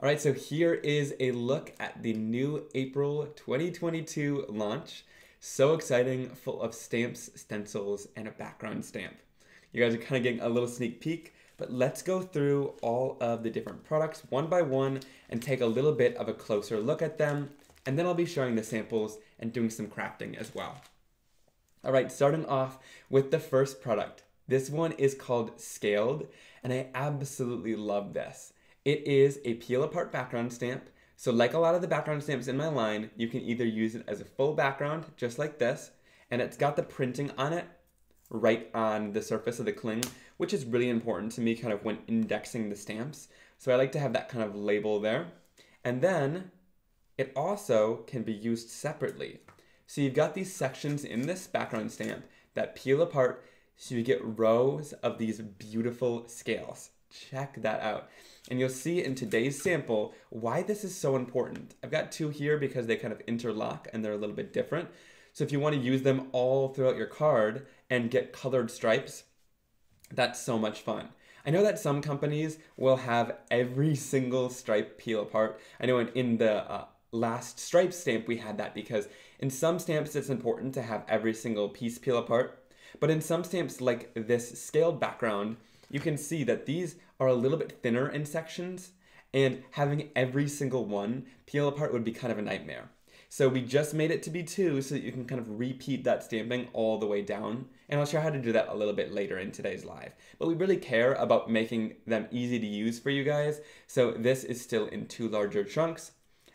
All right, so here is a look at the new April 2022 launch. So exciting, full of stamps, stencils, and a background stamp. You guys are kind of getting a little sneak peek, but let's go through all of the different products one by one and take a little bit of a closer look at them. And then I'll be showing the samples and doing some crafting as well. All right, starting off with the first product. This one is called Scaled, and I absolutely love this. It is a peel apart background stamp. So like a lot of the background stamps in my line, you can either use it as a full background, just like this, and it's got the printing on it right on the surface of the cling, which is really important to me kind of when indexing the stamps. So I like to have that kind of label there. And then it also can be used separately. So you've got these sections in this background stamp that peel apart so you get rows of these beautiful scales. Check that out. And you'll see in today's sample why this is so important. I've got two here because they kind of interlock and they're a little bit different. So if you want to use them all throughout your card and get colored stripes, that's so much fun. I know that some companies will have every single stripe peel apart. I know in, in the uh, last stripe stamp we had that because in some stamps it's important to have every single piece peel apart. But in some stamps like this scaled background, you can see that these are a little bit thinner in sections and having every single one peel apart would be kind of a nightmare. So we just made it to be two so that you can kind of repeat that stamping all the way down. And I'll show you how to do that a little bit later in today's live. But we really care about making them easy to use for you guys. So this is still in two larger chunks.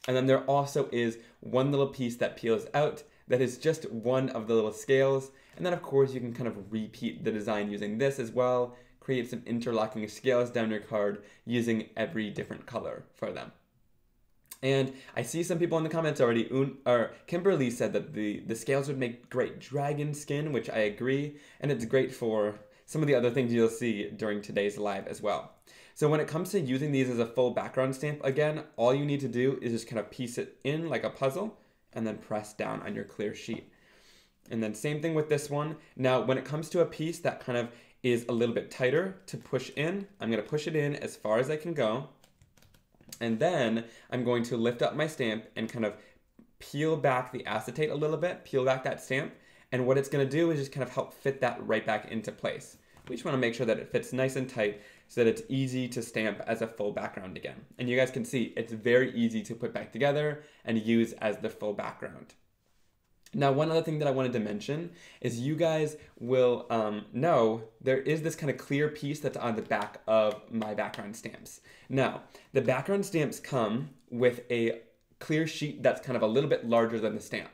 And then there also is one little piece that peels out that is just one of the little scales. And then of course you can kind of repeat the design using this as well, create some interlocking scales down your card using every different color for them. And I see some people in the comments already. Un, or Kimberly said that the, the scales would make great dragon skin, which I agree, and it's great for some of the other things you'll see during today's live as well. So when it comes to using these as a full background stamp, again, all you need to do is just kind of piece it in like a puzzle and then press down on your clear sheet. And then same thing with this one. Now, when it comes to a piece that kind of is a little bit tighter to push in, I'm gonna push it in as far as I can go and then I'm going to lift up my stamp and kind of peel back the acetate a little bit, peel back that stamp. And what it's gonna do is just kind of help fit that right back into place. We just wanna make sure that it fits nice and tight so that it's easy to stamp as a full background again. And you guys can see it's very easy to put back together and use as the full background. Now, one other thing that I wanted to mention is you guys will um, know there is this kind of clear piece that's on the back of my background stamps. Now, the background stamps come with a clear sheet that's kind of a little bit larger than the stamp.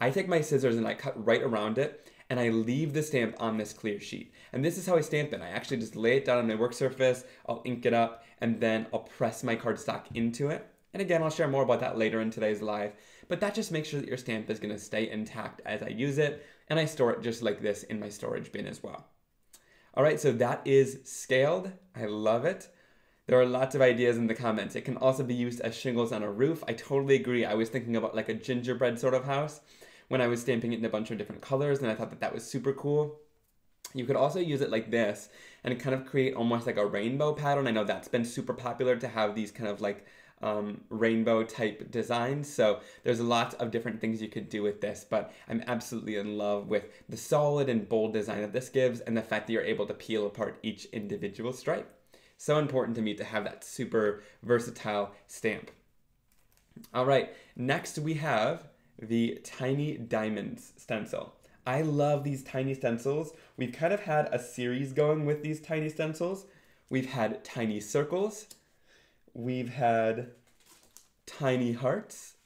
I take my scissors and I cut right around it and I leave the stamp on this clear sheet. And this is how I stamp it. I actually just lay it down on my work surface, I'll ink it up, and then I'll press my cardstock into it. And again, I'll share more about that later in today's live, but that just makes sure that your stamp is gonna stay intact as I use it, and I store it just like this in my storage bin as well. All right, so that is scaled. I love it. There are lots of ideas in the comments. It can also be used as shingles on a roof. I totally agree. I was thinking about like a gingerbread sort of house when I was stamping it in a bunch of different colors, and I thought that that was super cool. You could also use it like this and kind of create almost like a rainbow pattern. I know that's been super popular to have these kind of like um, rainbow type designs. So there's lots of different things you could do with this, but I'm absolutely in love with the solid and bold design that this gives and the fact that you're able to peel apart each individual stripe. So important to me to have that super versatile stamp. All right, next we have the Tiny Diamonds stencil. I love these tiny stencils. We've kind of had a series going with these tiny stencils. We've had tiny circles, we've had tiny hearts,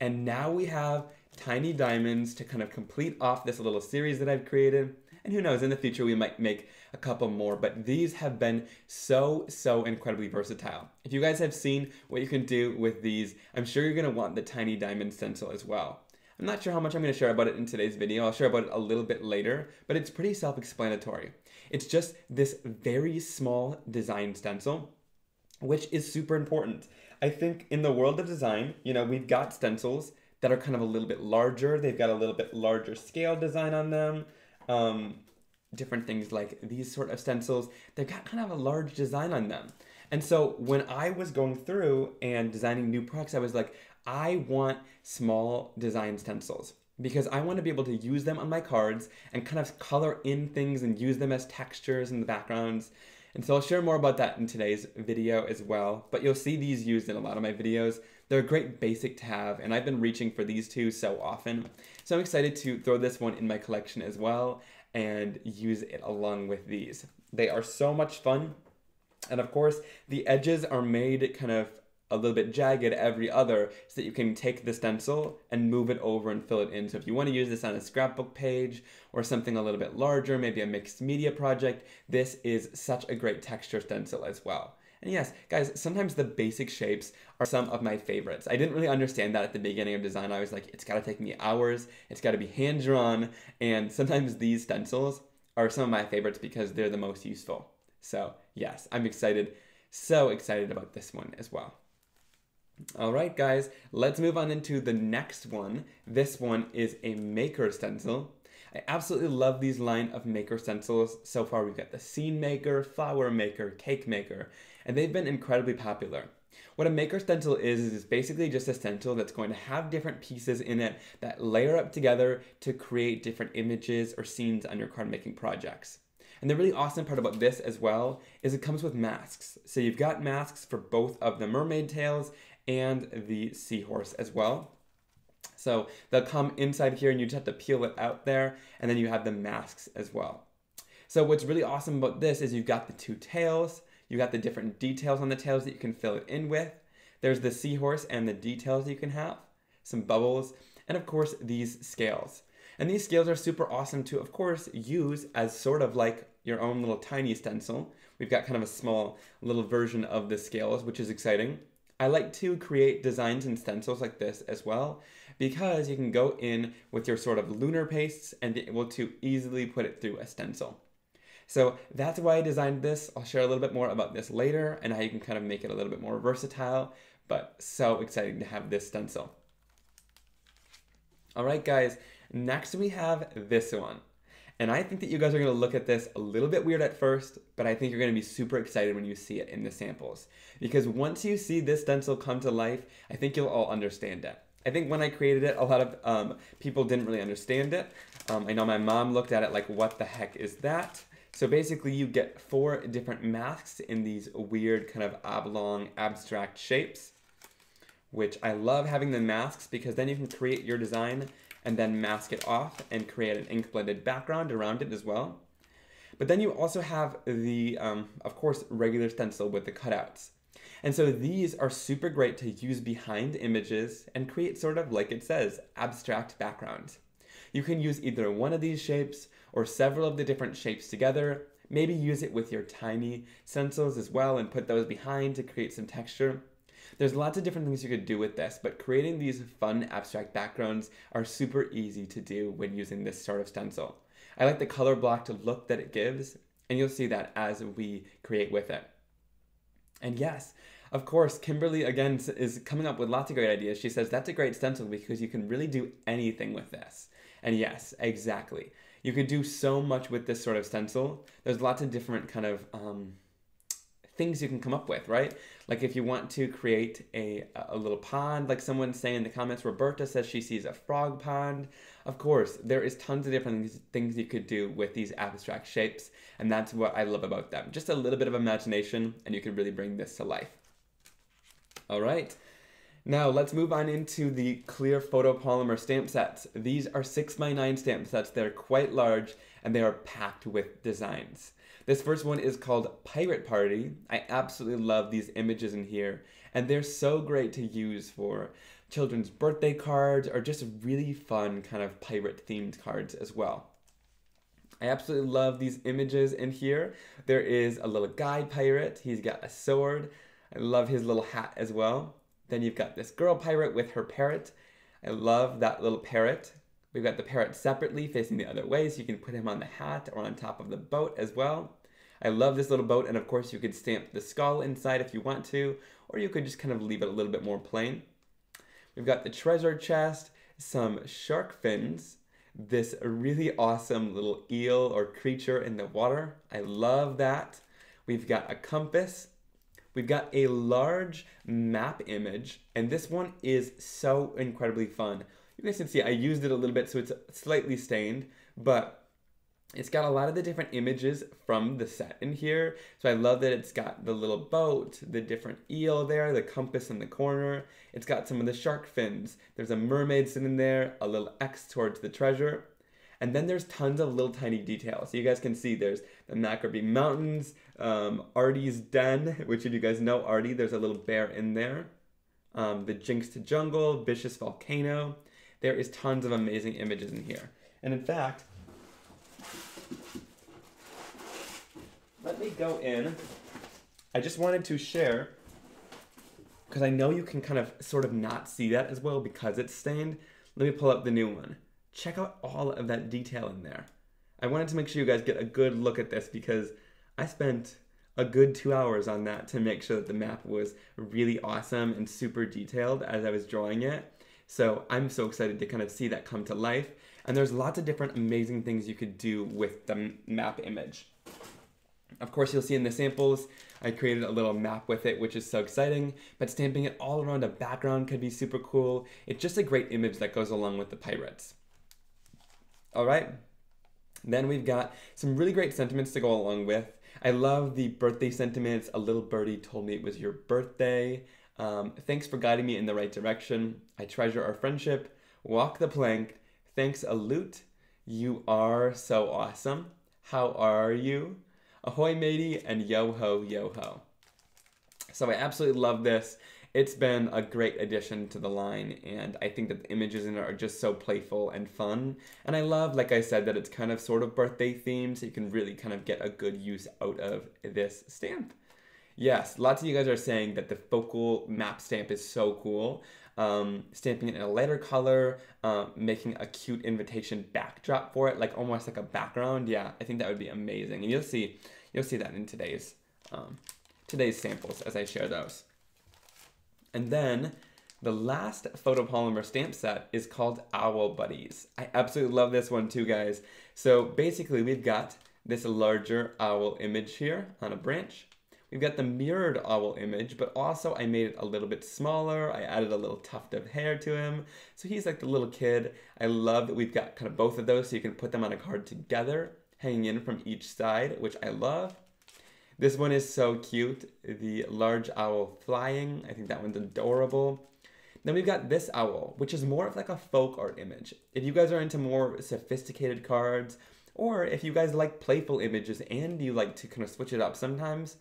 and now we have tiny diamonds to kind of complete off this little series that I've created. And who knows, in the future we might make a couple more, but these have been so, so incredibly versatile. If you guys have seen what you can do with these, I'm sure you're gonna want the tiny diamond stencil as well. I'm not sure how much I'm gonna share about it in today's video. I'll share about it a little bit later, but it's pretty self-explanatory. It's just this very small design stencil which is super important. I think in the world of design, you know, we've got stencils that are kind of a little bit larger. They've got a little bit larger scale design on them. Um, different things like these sort of stencils, they've got kind of a large design on them. And so when I was going through and designing new products, I was like, I want small design stencils because I want to be able to use them on my cards and kind of color in things and use them as textures in the backgrounds. And so I'll share more about that in today's video as well, but you'll see these used in a lot of my videos. They're a great basic to have, and I've been reaching for these two so often. So I'm excited to throw this one in my collection as well and use it along with these. They are so much fun. And of course, the edges are made kind of a little bit jagged every other so that you can take the stencil and move it over and fill it in. So if you want to use this on a scrapbook page or something a little bit larger, maybe a mixed media project, this is such a great texture stencil as well. And yes, guys, sometimes the basic shapes are some of my favorites. I didn't really understand that at the beginning of design. I was like, it's gotta take me hours, it's gotta be hand drawn, and sometimes these stencils are some of my favorites because they're the most useful. So, yes, I'm excited, so excited about this one as well. All right, guys, let's move on into the next one. This one is a maker stencil. I absolutely love these line of maker stencils. So far, we've got the scene maker, flower maker, cake maker, and they've been incredibly popular. What a maker stencil is, is basically just a stencil that's going to have different pieces in it that layer up together to create different images or scenes on your card making projects. And the really awesome part about this as well is it comes with masks. So you've got masks for both of the mermaid tails and the seahorse as well. So they'll come inside here and you just have to peel it out there and then you have the masks as well. So what's really awesome about this is you've got the two tails, you've got the different details on the tails that you can fill it in with. There's the seahorse and the details you can have, some bubbles, and of course these scales. And these scales are super awesome to, of course, use as sort of like your own little tiny stencil. We've got kind of a small little version of the scales, which is exciting. I like to create designs and stencils like this as well because you can go in with your sort of lunar pastes and be able to easily put it through a stencil. So that's why I designed this. I'll share a little bit more about this later and how you can kind of make it a little bit more versatile, but so exciting to have this stencil. All right, guys, next we have this one. And I think that you guys are gonna look at this a little bit weird at first, but I think you're gonna be super excited when you see it in the samples. Because once you see this stencil come to life, I think you'll all understand it. I think when I created it, a lot of um, people didn't really understand it. Um, I know my mom looked at it like, what the heck is that? So basically you get four different masks in these weird kind of oblong abstract shapes, which I love having the masks because then you can create your design and then mask it off and create an ink blended background around it as well. But then you also have the, um, of course, regular stencil with the cutouts. And so these are super great to use behind images and create sort of, like it says, abstract backgrounds. You can use either one of these shapes or several of the different shapes together. Maybe use it with your tiny stencils as well and put those behind to create some texture. There's lots of different things you could do with this, but creating these fun abstract backgrounds are super easy to do when using this sort of stencil. I like the color blocked look that it gives, and you'll see that as we create with it. And yes, of course, Kimberly again is coming up with lots of great ideas. She says that's a great stencil because you can really do anything with this. And yes, exactly. You could do so much with this sort of stencil. There's lots of different kind of um, things you can come up with, right? Like if you want to create a, a little pond, like someone saying in the comments, Roberta says she sees a frog pond. Of course, there is tons of different things you could do with these abstract shapes, and that's what I love about them. Just a little bit of imagination, and you can really bring this to life. All right. Now let's move on into the clear photopolymer stamp sets. These are 6 by 9 stamp sets. They're quite large and they are packed with designs. This first one is called Pirate Party. I absolutely love these images in here, and they're so great to use for children's birthday cards or just really fun kind of pirate themed cards as well. I absolutely love these images in here. There is a little guy pirate. He's got a sword. I love his little hat as well. Then you've got this girl pirate with her parrot. I love that little parrot. We've got the parrot separately facing the other way, so you can put him on the hat or on top of the boat as well. I love this little boat, and of course you could stamp the skull inside if you want to, or you could just kind of leave it a little bit more plain. We've got the treasure chest, some shark fins, this really awesome little eel or creature in the water. I love that. We've got a compass. we've got a large map image, and this one is so incredibly fun. You guys can see I used it a little bit so it's slightly stained, but it's got a lot of the different images from the set in here. So I love that it's got the little boat, the different eel there, the compass in the corner. It's got some of the shark fins. There's a mermaid sitting there, a little X towards the treasure. And then there's tons of little tiny details. So you guys can see there's the Macrobee Mountains, um, Artie's Den, which if you guys know Artie, there's a little bear in there. Um, the Jinx to Jungle, Vicious Volcano. There is tons of amazing images in here. And in fact, let me go in. I just wanted to share because I know you can kind of sort of not see that as well because it's stained. Let me pull up the new one. Check out all of that detail in there. I wanted to make sure you guys get a good look at this because I spent a good two hours on that to make sure that the map was really awesome and super detailed as I was drawing it. So I'm so excited to kind of see that come to life. And there's lots of different amazing things you could do with the map image. Of course, you'll see in the samples, I created a little map with it, which is so exciting, but stamping it all around a background could be super cool. It's just a great image that goes along with the pirates. All right, then we've got some really great sentiments to go along with. I love the birthday sentiments. A little birdie told me it was your birthday. Um, thanks for guiding me in the right direction. I treasure our friendship. Walk the plank. Thanks a loot. You are so awesome. How are you? Ahoy matey and yo ho yo ho. So I absolutely love this. It's been a great addition to the line, and I think that the images in it are just so playful and fun. And I love, like I said, that it's kind of sort of birthday themed, so you can really kind of get a good use out of this stamp. Yes, lots of you guys are saying that the focal map stamp is so cool. Um, stamping it in a lighter color, um, making a cute invitation backdrop for it, like almost like a background. Yeah, I think that would be amazing. And you'll see, you'll see that in today's um, today's samples as I share those. And then the last photopolymer stamp set is called Owl Buddies. I absolutely love this one too, guys. So basically we've got this larger owl image here on a branch. We've got the mirrored owl image, but also I made it a little bit smaller. I added a little tuft of hair to him. So he's like the little kid. I love that we've got kind of both of those so you can put them on a card together, hanging in from each side, which I love. This one is so cute. The large owl flying. I think that one's adorable. Then we've got this owl, which is more of like a folk art image. If you guys are into more sophisticated cards, or if you guys like playful images and you like to kind of switch it up sometimes,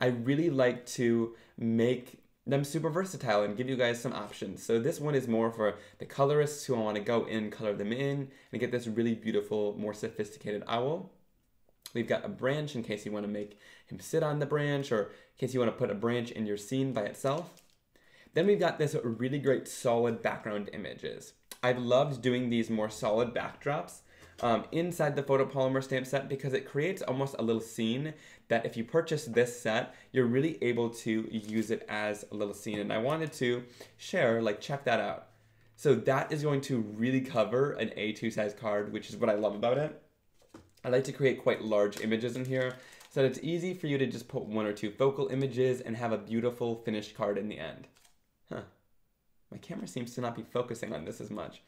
I really like to make them super versatile and give you guys some options. So this one is more for the colorists who want to go in, color them in, and get this really beautiful, more sophisticated owl. We've got a branch in case you want to make him sit on the branch or in case you want to put a branch in your scene by itself. Then we've got this really great solid background images. I've loved doing these more solid backdrops um, inside the photopolymer stamp set because it creates almost a little scene that if you purchase this set, you're really able to use it as a little scene. And I wanted to share, like, check that out. So that is going to really cover an A2 size card, which is what I love about it. I like to create quite large images in here so that it's easy for you to just put one or two focal images and have a beautiful finished card in the end. Huh. My camera seems to not be focusing on this as much.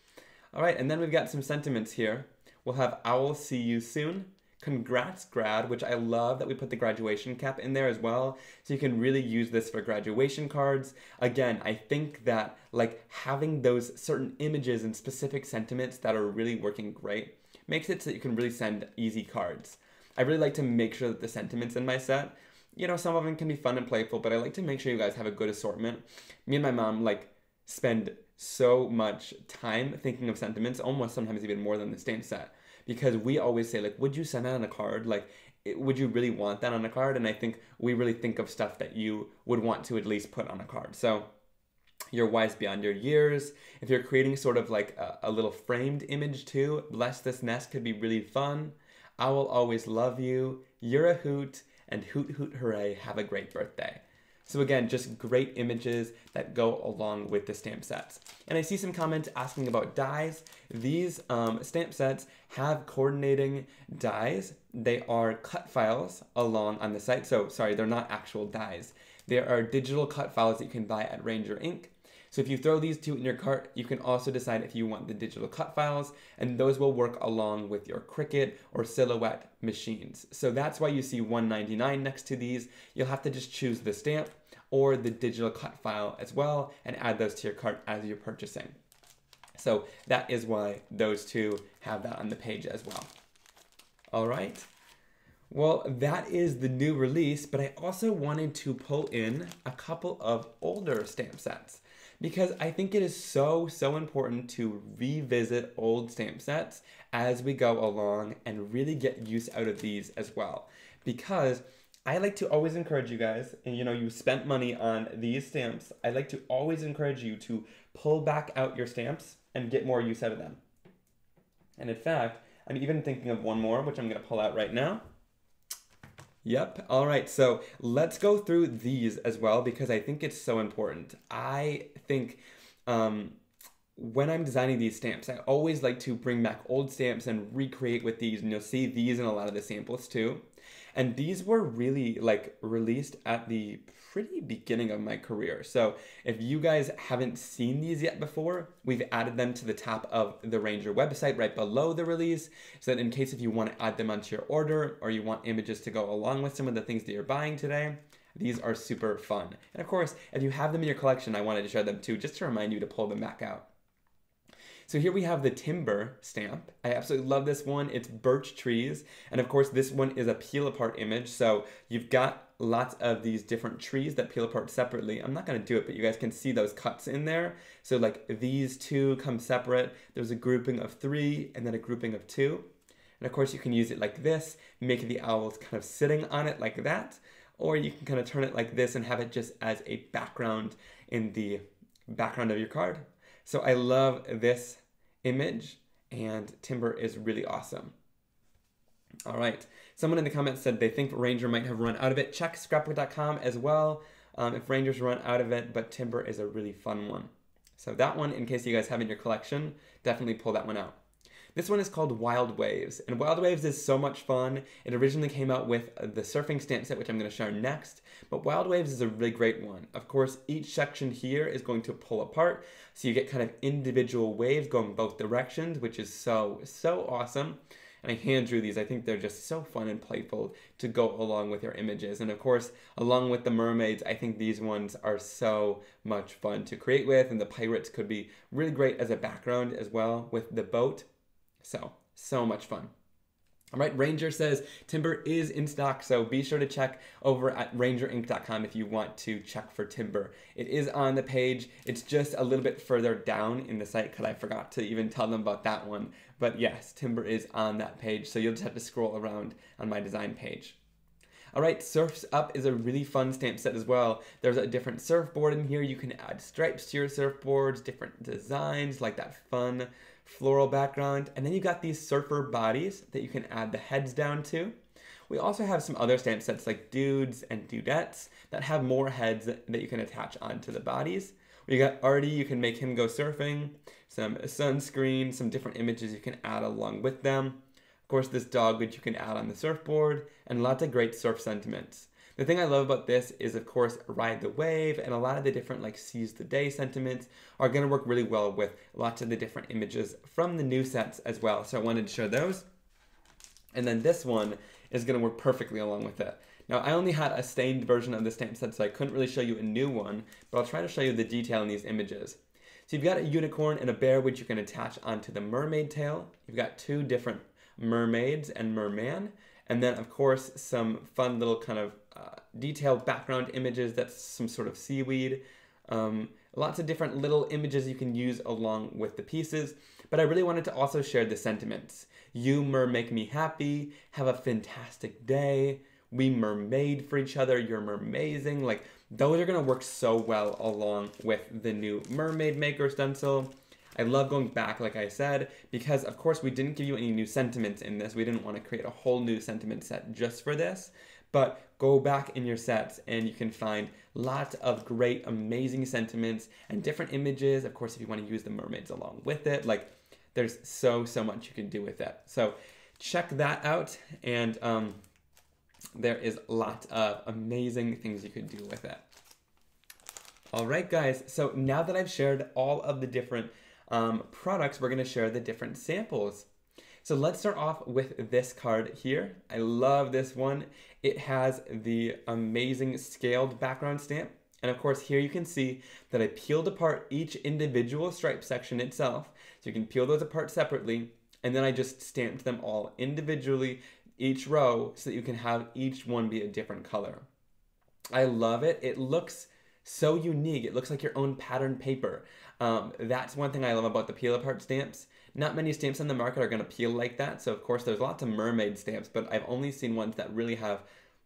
All right, and then we've got some sentiments here. We'll have Owl see you soon. Congrats, grad, which I love that we put the graduation cap in there as well. So you can really use this for graduation cards. Again, I think that like having those certain images and specific sentiments that are really working great makes it so that you can really send easy cards. I really like to make sure that the sentiments in my set, you know, some of them can be fun and playful, but I like to make sure you guys have a good assortment. Me and my mom like spend so much time thinking of sentiments, almost sometimes even more than the stamp set, because we always say like, would you send that on a card? Like, would you really want that on a card? And I think we really think of stuff that you would want to at least put on a card. So you're wise beyond your years. If you're creating sort of like a, a little framed image too, Bless This Nest could be really fun. I will always love you. You're a hoot. And hoot hoot hooray, have a great birthday. So again, just great images that go along with the stamp sets. And I see some comments asking about dies. These um, stamp sets have coordinating dies. They are cut files along on the site. So sorry, they're not actual dies. There are digital cut files that you can buy at Ranger Ink. So if you throw these two in your cart, you can also decide if you want the digital cut files, and those will work along with your Cricut or Silhouette machines. So that's why you see 199 next to these. You'll have to just choose the stamp or the digital cut file as well and add those to your cart as you're purchasing. So that is why those two have that on the page as well. All right. Well, that is the new release, but I also wanted to pull in a couple of older stamp sets because I think it is so, so important to revisit old stamp sets as we go along and really get use out of these as well. Because I like to always encourage you guys, and you know, you spent money on these stamps. I like to always encourage you to pull back out your stamps and get more use out of them. And in fact, I'm even thinking of one more, which I'm going to pull out right now. Yep. All right. So let's go through these as well because I think it's so important. I think um, when I'm designing these stamps, I always like to bring back old stamps and recreate with these. And you'll see these in a lot of the samples too. And these were really like released at the pretty beginning of my career. So if you guys haven't seen these yet before, we've added them to the top of the Ranger website right below the release. So that in case if you want to add them onto your order or you want images to go along with some of the things that you're buying today, these are super fun. And of course, if you have them in your collection, I wanted to show them too, just to remind you to pull them back out. So here we have the timber stamp. I absolutely love this one. It's birch trees. And of course, this one is a peel apart image. So you've got lots of these different trees that peel apart separately. I'm not gonna do it, but you guys can see those cuts in there. So like these two come separate. There's a grouping of three and then a grouping of two. And of course you can use it like this, make the owls kind of sitting on it like that. Or you can kind of turn it like this and have it just as a background in the background of your card. So I love this image and timber is really awesome. All right, someone in the comments said they think Ranger might have run out of it. Check scrapbook.com as well um, if Rangers run out of it, but timber is a really fun one. So that one, in case you guys have in your collection, definitely pull that one out. This one is called Wild Waves, and Wild Waves is so much fun. It originally came out with the surfing stamp set, which I'm going to show next, but Wild Waves is a really great one. Of course, each section here is going to pull apart, so you get kind of individual waves going both directions, which is so, so awesome. And I hand drew these. I think they're just so fun and playful to go along with your images. And of course, along with the mermaids, I think these ones are so much fun to create with. And the pirates could be really great as a background as well with the boat. So, so much fun. All right, Ranger says timber is in stock, so be sure to check over at rangerink.com if you want to check for timber. It is on the page. It's just a little bit further down in the site because I forgot to even tell them about that one. But yes, timber is on that page, so you'll just have to scroll around on my design page. All right, Surfs Up is a really fun stamp set as well. There's a different surfboard in here. You can add stripes to your surfboards, different designs like that fun floral background. And then you got these surfer bodies that you can add the heads down to. We also have some other stamp sets like dudes and dudettes that have more heads that you can attach onto the bodies. We got Artie, you can make him go surfing, some sunscreen, some different images you can add along with them. Course, this dog which you can add on the surfboard, and lots of great surf sentiments. The thing I love about this is, of course, ride the wave, and a lot of the different like seize the day sentiments are going to work really well with lots of the different images from the new sets as well. So I wanted to show those. And then this one is going to work perfectly along with it. Now, I only had a stained version of the stamp set, so I couldn't really show you a new one, but I'll try to show you the detail in these images. So you've got a unicorn and a bear, which you can attach onto the mermaid tail. You've got two different mermaids and merman. And then, of course, some fun little kind of uh, detailed background images that's some sort of seaweed. Um, lots of different little images you can use along with the pieces. But I really wanted to also share the sentiments. You mer make me happy. Have a fantastic day. We mermaid for each other. You're mermazing. Like those are gonna work so well along with the new Mermaid Maker stencil. I love going back, like I said, because of course we didn't give you any new sentiments in this. We didn't want to create a whole new sentiment set just for this. But go back in your sets and you can find lots of great, amazing sentiments and different images. Of course, if you want to use the mermaids along with it, like there's so, so much you can do with it. So check that out. And um, there is lots of amazing things you could do with it. All right, guys. So now that I've shared all of the different um, products, we're going to share the different samples. So let's start off with this card here. I love this one. It has the amazing scaled background stamp. And of course, here you can see that I peeled apart each individual stripe section itself. So you can peel those apart separately. And then I just stamped them all individually, each row, so that you can have each one be a different color. I love it. It looks so unique. It looks like your own pattern paper. Um, that's one thing I love about the peel apart stamps. Not many stamps on the market are going to peel like that. So of course there's lots of mermaid stamps, but I've only seen ones that really have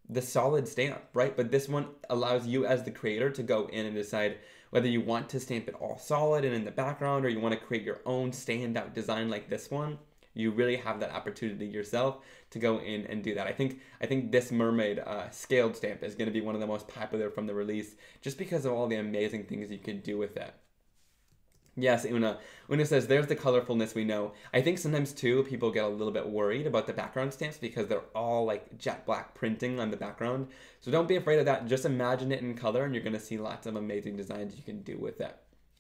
the solid stamp, right? But this one allows you as the creator to go in and decide whether you want to stamp it all solid and in the background or you want to create your own standout design like this one. You really have that opportunity yourself to go in and do that. I think I think this mermaid uh, scaled stamp is going to be one of the most popular from the release just because of all the amazing things you can do with it. Yes, Una. Una says, there's the colorfulness we know. I think sometimes, too, people get a little bit worried about the background stamps because they're all like jet black printing on the background. So don't be afraid of that. Just imagine it in color and you're going to see lots of amazing designs you can do with it.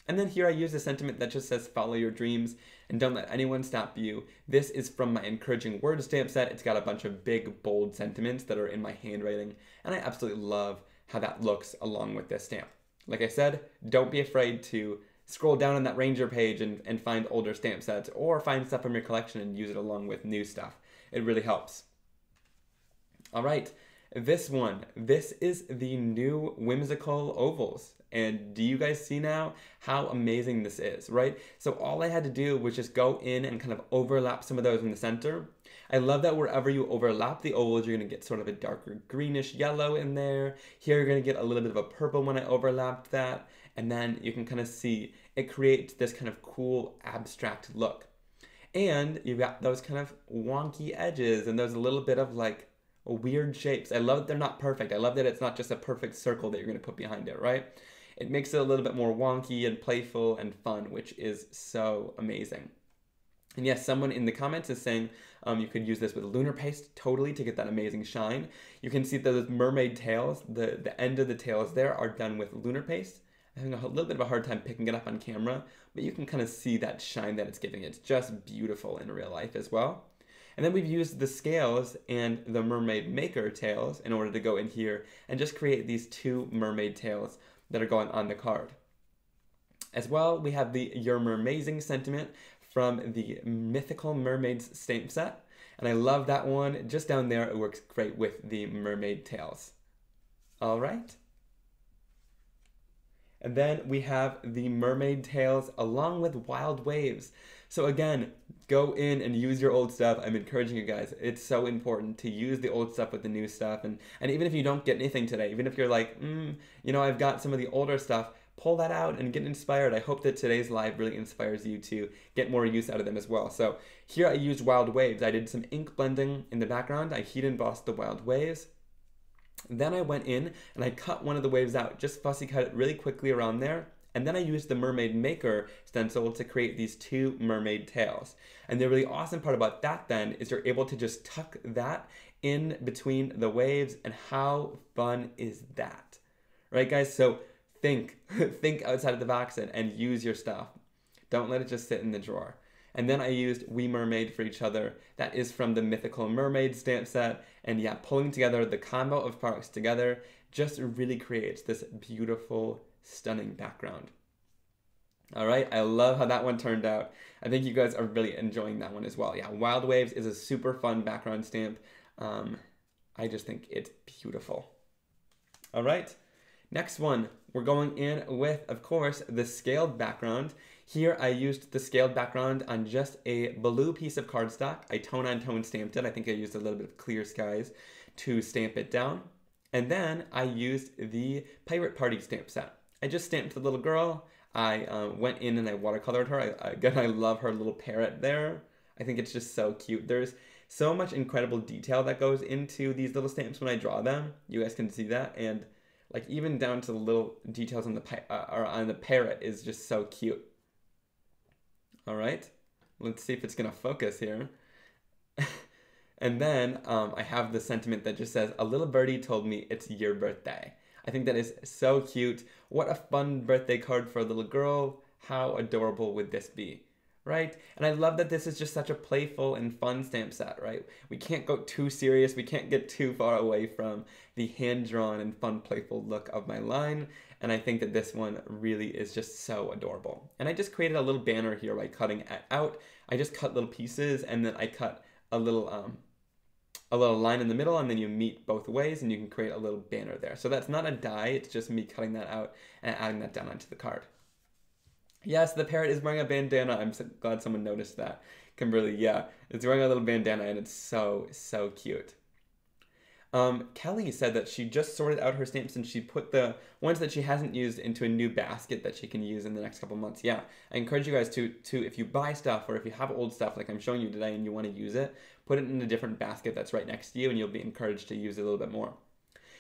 And then here I use a sentiment that just says, follow your dreams and don't let anyone stop you. This is from my encouraging word stamp set. It's got a bunch of big, bold sentiments that are in my handwriting. And I absolutely love how that looks along with this stamp. Like I said, don't be afraid to scroll down on that Ranger page and, and find older stamp sets or find stuff from your collection and use it along with new stuff. It really helps. All right, this one. This is the new whimsical ovals. And do you guys see now how amazing this is, right? So all I had to do was just go in and kind of overlap some of those in the center. I love that wherever you overlap the ovals, you're gonna get sort of a darker greenish yellow in there. Here you're gonna get a little bit of a purple when I overlapped that and then you can kind of see it creates this kind of cool abstract look. And you've got those kind of wonky edges and those little bit of like weird shapes. I love that they're not perfect. I love that it's not just a perfect circle that you're going to put behind it, right? It makes it a little bit more wonky and playful and fun, which is so amazing. And yes, someone in the comments is saying um, you could use this with lunar paste totally to get that amazing shine. You can see those mermaid tails, the, the end of the tails there are done with lunar paste having a little bit of a hard time picking it up on camera, but you can kind of see that shine that it's giving. It's just beautiful in real life as well. And then we've used the scales and the mermaid maker tails in order to go in here and just create these two mermaid tails that are going on the card. As well, we have the Your Mermazing sentiment from the Mythical Mermaids stamp set. And I love that one. Just down there, it works great with the mermaid tails. All right. And then we have the Mermaid Tails along with Wild Waves. So again, go in and use your old stuff. I'm encouraging you guys. It's so important to use the old stuff with the new stuff. And, and even if you don't get anything today, even if you're like, mm, you know, I've got some of the older stuff, pull that out and get inspired. I hope that today's live really inspires you to get more use out of them as well. So here I used Wild Waves. I did some ink blending in the background. I heat embossed the Wild Waves. Then I went in and I cut one of the waves out, just fussy cut it really quickly around there. And then I used the Mermaid Maker stencil to create these two mermaid tails. And the really awesome part about that then is you're able to just tuck that in between the waves and how fun is that? Right guys, so think, think outside of the box and, and use your stuff. Don't let it just sit in the drawer. And then I used We Mermaid for each other. That is from the Mythical Mermaid stamp set. And yeah, pulling together the combo of products together just really creates this beautiful, stunning background. All right, I love how that one turned out. I think you guys are really enjoying that one as well. Yeah, Wild Waves is a super fun background stamp. Um, I just think it's beautiful. All right, next one. We're going in with, of course, the scaled background. Here I used the scaled background on just a blue piece of cardstock. I tone on tone stamped it. I think I used a little bit of clear skies to stamp it down. And then I used the Pirate Party stamp set. I just stamped the little girl. I uh, went in and I watercolored her. I, again, I love her little parrot there. I think it's just so cute. There's so much incredible detail that goes into these little stamps when I draw them. You guys can see that. And like even down to the little details on the, uh, on the parrot is just so cute. All right, let's see if it's gonna focus here. and then um, I have the sentiment that just says, a little birdie told me it's your birthday. I think that is so cute. What a fun birthday card for a little girl. How adorable would this be? right? And I love that this is just such a playful and fun stamp set, right? We can't go too serious, we can't get too far away from the hand drawn and fun, playful look of my line. And I think that this one really is just so adorable. And I just created a little banner here by cutting it out. I just cut little pieces and then I cut a little um, a little line in the middle and then you meet both ways and you can create a little banner there. So that's not a die, it's just me cutting that out and adding that down onto the card. Yes, the parrot is wearing a bandana. I'm so glad someone noticed that. Kimberly, yeah, it's wearing a little bandana and it's so, so cute. Um, Kelly said that she just sorted out her stamps and she put the ones that she hasn't used into a new basket that she can use in the next couple months. Yeah, I encourage you guys to to if you buy stuff or if you have old stuff like I'm showing you today and you want to use it, put it in a different basket that's right next to you and you'll be encouraged to use it a little bit more.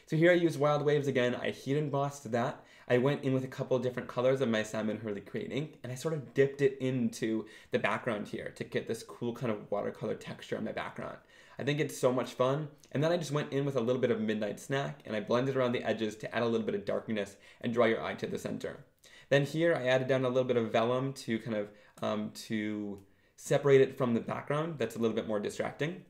So here I use Wild Waves again. I heat embossed that. I went in with a couple different colors of my Simon Hurley Create ink and I sort of dipped it into the background here to get this cool kind of watercolor texture on my background. I think it's so much fun. And then I just went in with a little bit of Midnight Snack and I blended around the edges to add a little bit of darkness and draw your eye to the center. Then here I added down a little bit of vellum to kind of um, to separate it from the background that's a little bit more distracting.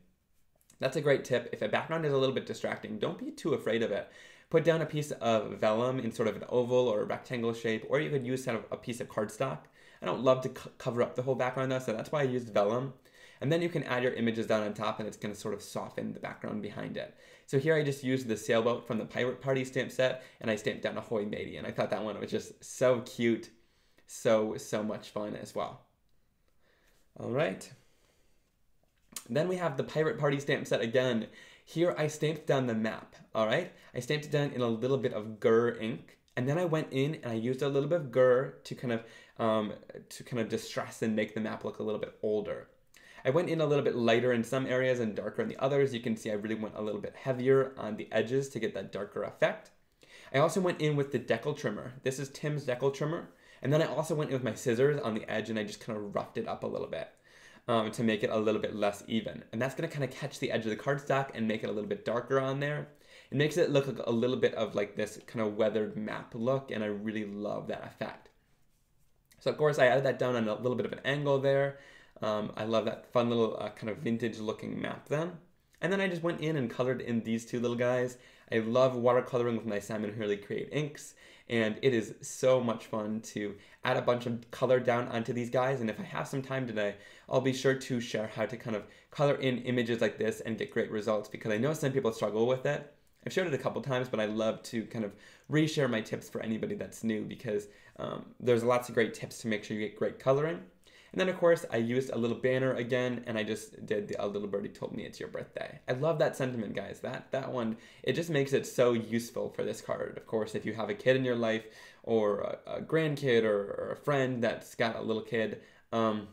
That's a great tip. If a background is a little bit distracting, don't be too afraid of it. Put down a piece of vellum in sort of an oval or a rectangle shape, or you could use kind of a piece of cardstock. I don't love to cover up the whole background though, so that's why I used vellum. And then you can add your images down on top and it's going to sort of soften the background behind it. So here I just used the sailboat from the Pirate Party stamp set and I stamped down Ahoy Matey. And I thought that one was just so cute, so, so much fun as well. All right. Then we have the Pirate Party stamp set again. Here I stamped down the map, all right? I stamped it down in a little bit of Gur ink. And then I went in and I used a little bit of Gur to kind of um, to kind of distress and make the map look a little bit older. I went in a little bit lighter in some areas and darker in the others. You can see I really went a little bit heavier on the edges to get that darker effect. I also went in with the deckle trimmer. This is Tim's deckle trimmer. And then I also went in with my scissors on the edge and I just kind of roughed it up a little bit um, to make it a little bit less even. And that's gonna kind of catch the edge of the cardstock and make it a little bit darker on there. It makes it look like a little bit of like this kind of weathered map look and I really love that effect. So of course I added that down on a little bit of an angle there. Um, I love that fun little uh, kind of vintage looking map then. And then I just went in and colored in these two little guys. I love watercoloring with my Simon Hurley Create inks and it is so much fun to add a bunch of color down onto these guys. And if I have some time today I'll be sure to share how to kind of color in images like this and get great results. Because I know some people struggle with it. I've shared it a couple times but I love to kind of reshare my tips for anybody that's new because um, there's lots of great tips to make sure you get great coloring and then of course I used a little banner again and I just did the, a little birdie told me it's your birthday. I love that sentiment guys. That that one it just makes it so useful for this card. Of course if you have a kid in your life or a, a grandkid or, or, a friend that's got a little kid um,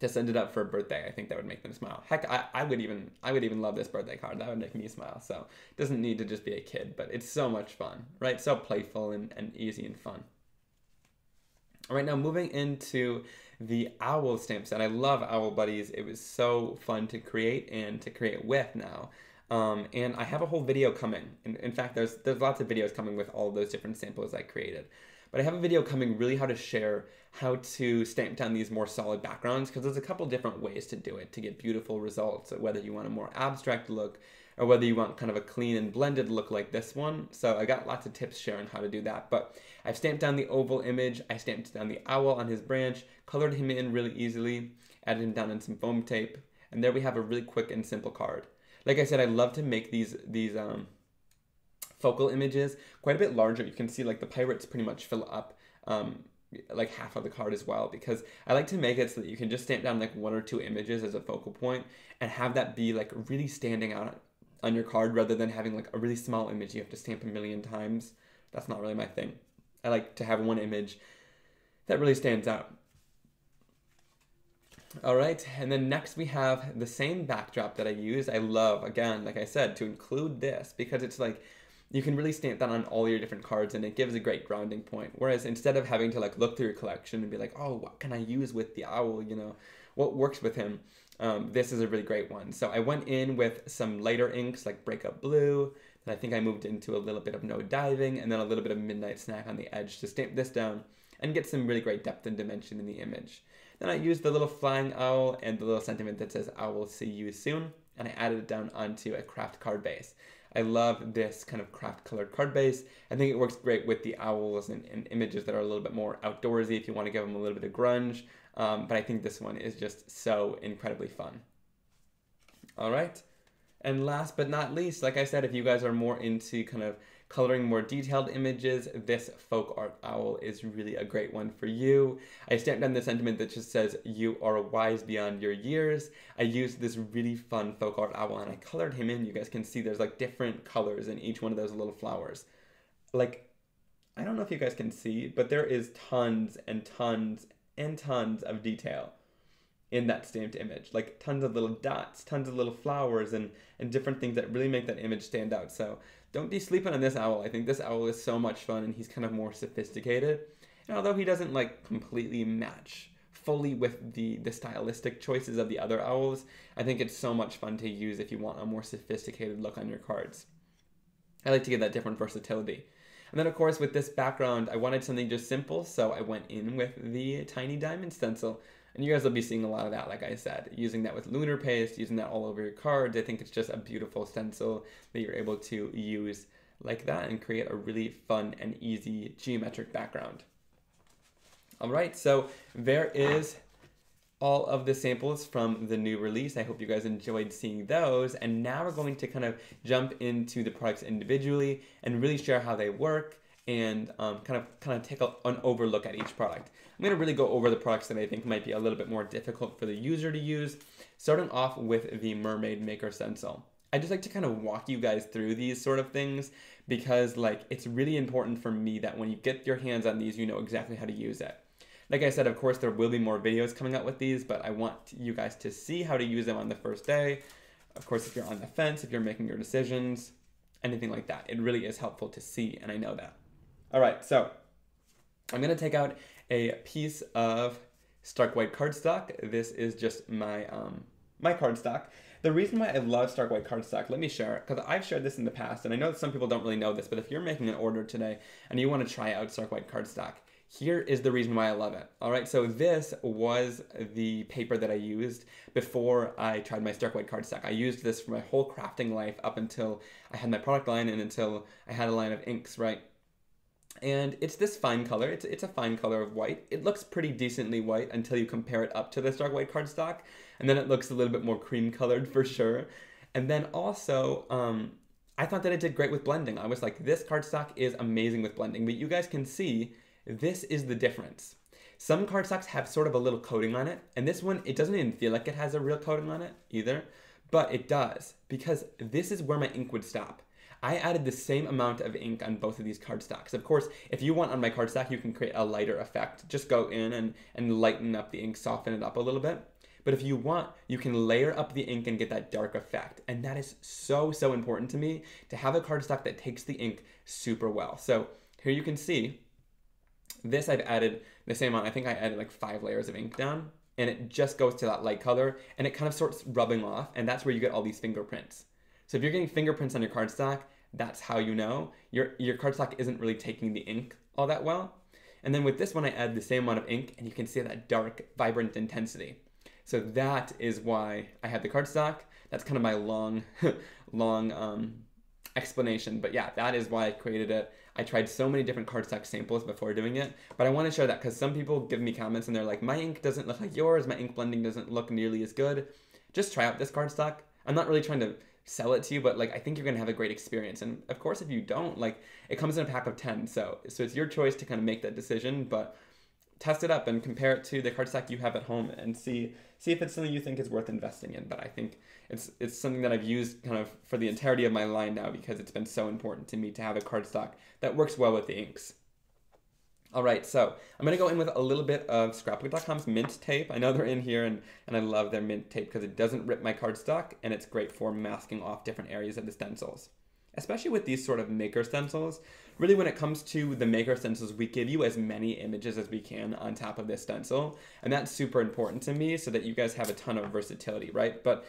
to send it up for a birthday, I think that would make them smile. Heck, I, I would even I would even love this birthday card. That would make me smile. So it doesn't need to just be a kid, but it's so much fun, right? So playful and, and easy and fun. All right, now moving into the owl stamp set. I love Owl Buddies. It was so fun to create and to create with now. Um, and I have a whole video coming. In, in fact, there's there's lots of videos coming with all those different samples I created. But I have a video coming really how to share how to stamp down these more solid backgrounds because there's a couple different ways to do it to get beautiful results. Whether you want a more abstract look or whether you want kind of a clean and blended look like this one. So I got lots of tips sharing how to do that. But I've stamped down the oval image, I stamped down the owl on his branch, colored him in really easily, added him down in some foam tape, and there we have a really quick and simple card. Like I said, I love to make these these um, focal images quite a bit larger. You can see like the pirates pretty much fill up um, like half of the card as well because I like to make it so that you can just stamp down like one or two images as a focal point and have that be like really standing out on your card rather than having like a really small image you have to stamp a million times. That's not really my thing. I like to have one image that really stands out. All right, and then next we have the same backdrop that I use. I love, again, like I said, to include this because it's like you can really stamp that on all your different cards and it gives a great grounding point. Whereas instead of having to like look through your collection and be like, oh, what can I use with the owl, you know, what works with him, um, this is a really great one. So I went in with some lighter inks like Breakup Blue, And I think I moved into a little bit of no diving and then a little bit of midnight snack on the edge to stamp this down and get some really great depth and dimension in the image. Then I used the little flying owl and the little sentiment that says, I will see you soon, and I added it down onto a kraft card base. I love this kind of kraft colored card base. I think it works great with the owls and, and images that are a little bit more outdoorsy if you want to give them a little bit of grunge. Um, but I think this one is just so incredibly fun. All right. And last but not least, like I said, if you guys are more into kind of coloring more detailed images, this folk art owl is really a great one for you. I stamped on the sentiment that just says, you are wise beyond your years. I used this really fun folk art owl and I colored him in. You guys can see there's like different colors in each one of those little flowers. Like, I don't know if you guys can see, but there is tons and tons and tons of detail in that stamped image like tons of little dots tons of little flowers and and different things that really make that image stand out so don't be sleeping on this owl. I think this owl is so much fun and he's kind of more sophisticated. And although he doesn't like completely match fully with the the stylistic choices of the other owls, I think it's so much fun to use if you want a more sophisticated look on your cards. I like to give that different versatility. And then of course with this background, I wanted something just simple, so I went in with the tiny diamond stencil. And you guys will be seeing a lot of that, like I said, using that with lunar paste, using that all over your cards. I think it's just a beautiful stencil that you're able to use like that and create a really fun and easy geometric background. All right, so there is all of the samples from the new release. I hope you guys enjoyed seeing those. And now we're going to kind of jump into the products individually and really share how they work and um, kind of kind of take a, an overlook at each product. I'm going to really go over the products that I think might be a little bit more difficult for the user to use, starting off with the Mermaid Maker Stencil. I just like to kind of walk you guys through these sort of things because like it's really important for me that when you get your hands on these, you know exactly how to use it. Like I said, of course, there will be more videos coming out with these, but I want you guys to see how to use them on the first day. Of course, if you're on the fence, if you're making your decisions, anything like that, it really is helpful to see, and I know that. All right, so I'm gonna take out a piece of Stark White cardstock. This is just my um, my cardstock. The reason why I love Stark White cardstock, let me share it, because I've shared this in the past, and I know that some people don't really know this, but if you're making an order today and you want to try out Stark White cardstock, here is the reason why I love it. All right, so this was the paper that I used before I tried my Stark White cardstock. I used this for my whole crafting life up until I had my product line and until I had a line of inks, right? and it's this fine color. It's, it's a fine color of white. It looks pretty decently white until you compare it up to the Stark White cardstock, and then it looks a little bit more cream colored for sure. And then also, um, I thought that it did great with blending. I was like, this cardstock is amazing with blending, but you guys can see this is the difference. Some cardstocks have sort of a little coating on it, and this one, it doesn't even feel like it has a real coating on it either, but it does, because this is where my ink would stop. I added the same amount of ink on both of these cardstocks. Of course, if you want on my cardstock, you can create a lighter effect. Just go in and, and lighten up the ink, soften it up a little bit. But if you want, you can layer up the ink and get that dark effect. And that is so, so important to me to have a cardstock that takes the ink super well. So here you can see this I've added the same amount. I think I added like five layers of ink down and it just goes to that light color and it kind of starts rubbing off and that's where you get all these fingerprints. So if you're getting fingerprints on your cardstock, that's how you know your your cardstock isn't really taking the ink all that well. And then with this one, I add the same amount of ink, and you can see that dark, vibrant intensity. So that is why I had the cardstock. That's kind of my long, long um, explanation. But yeah, that is why I created it. I tried so many different cardstock samples before doing it, but I want to share that because some people give me comments and they're like, my ink doesn't look like yours, my ink blending doesn't look nearly as good. Just try out this cardstock. I'm not really trying to sell it to you, but like I think you're gonna have a great experience. And of course, if you don't, like it comes in a pack of ten, so so it's your choice to kind of make that decision. But test it up and compare it to the cardstock you have at home and see see if it's something you think is worth investing in. But I think it's it's something that I've used kind of for the entirety of my line now because it's been so important to me to have a cardstock that works well with the inks. All right, so I'm gonna go in with a little bit of scrapbook.com's mint tape. I know they're in here and, and I love their mint tape because it doesn't rip my cardstock and it's great for masking off different areas of the stencils. Especially with these sort of maker stencils, really when it comes to the maker stencils, we give you as many images as we can on top of this stencil. And that's super important to me so that you guys have a ton of versatility, right? But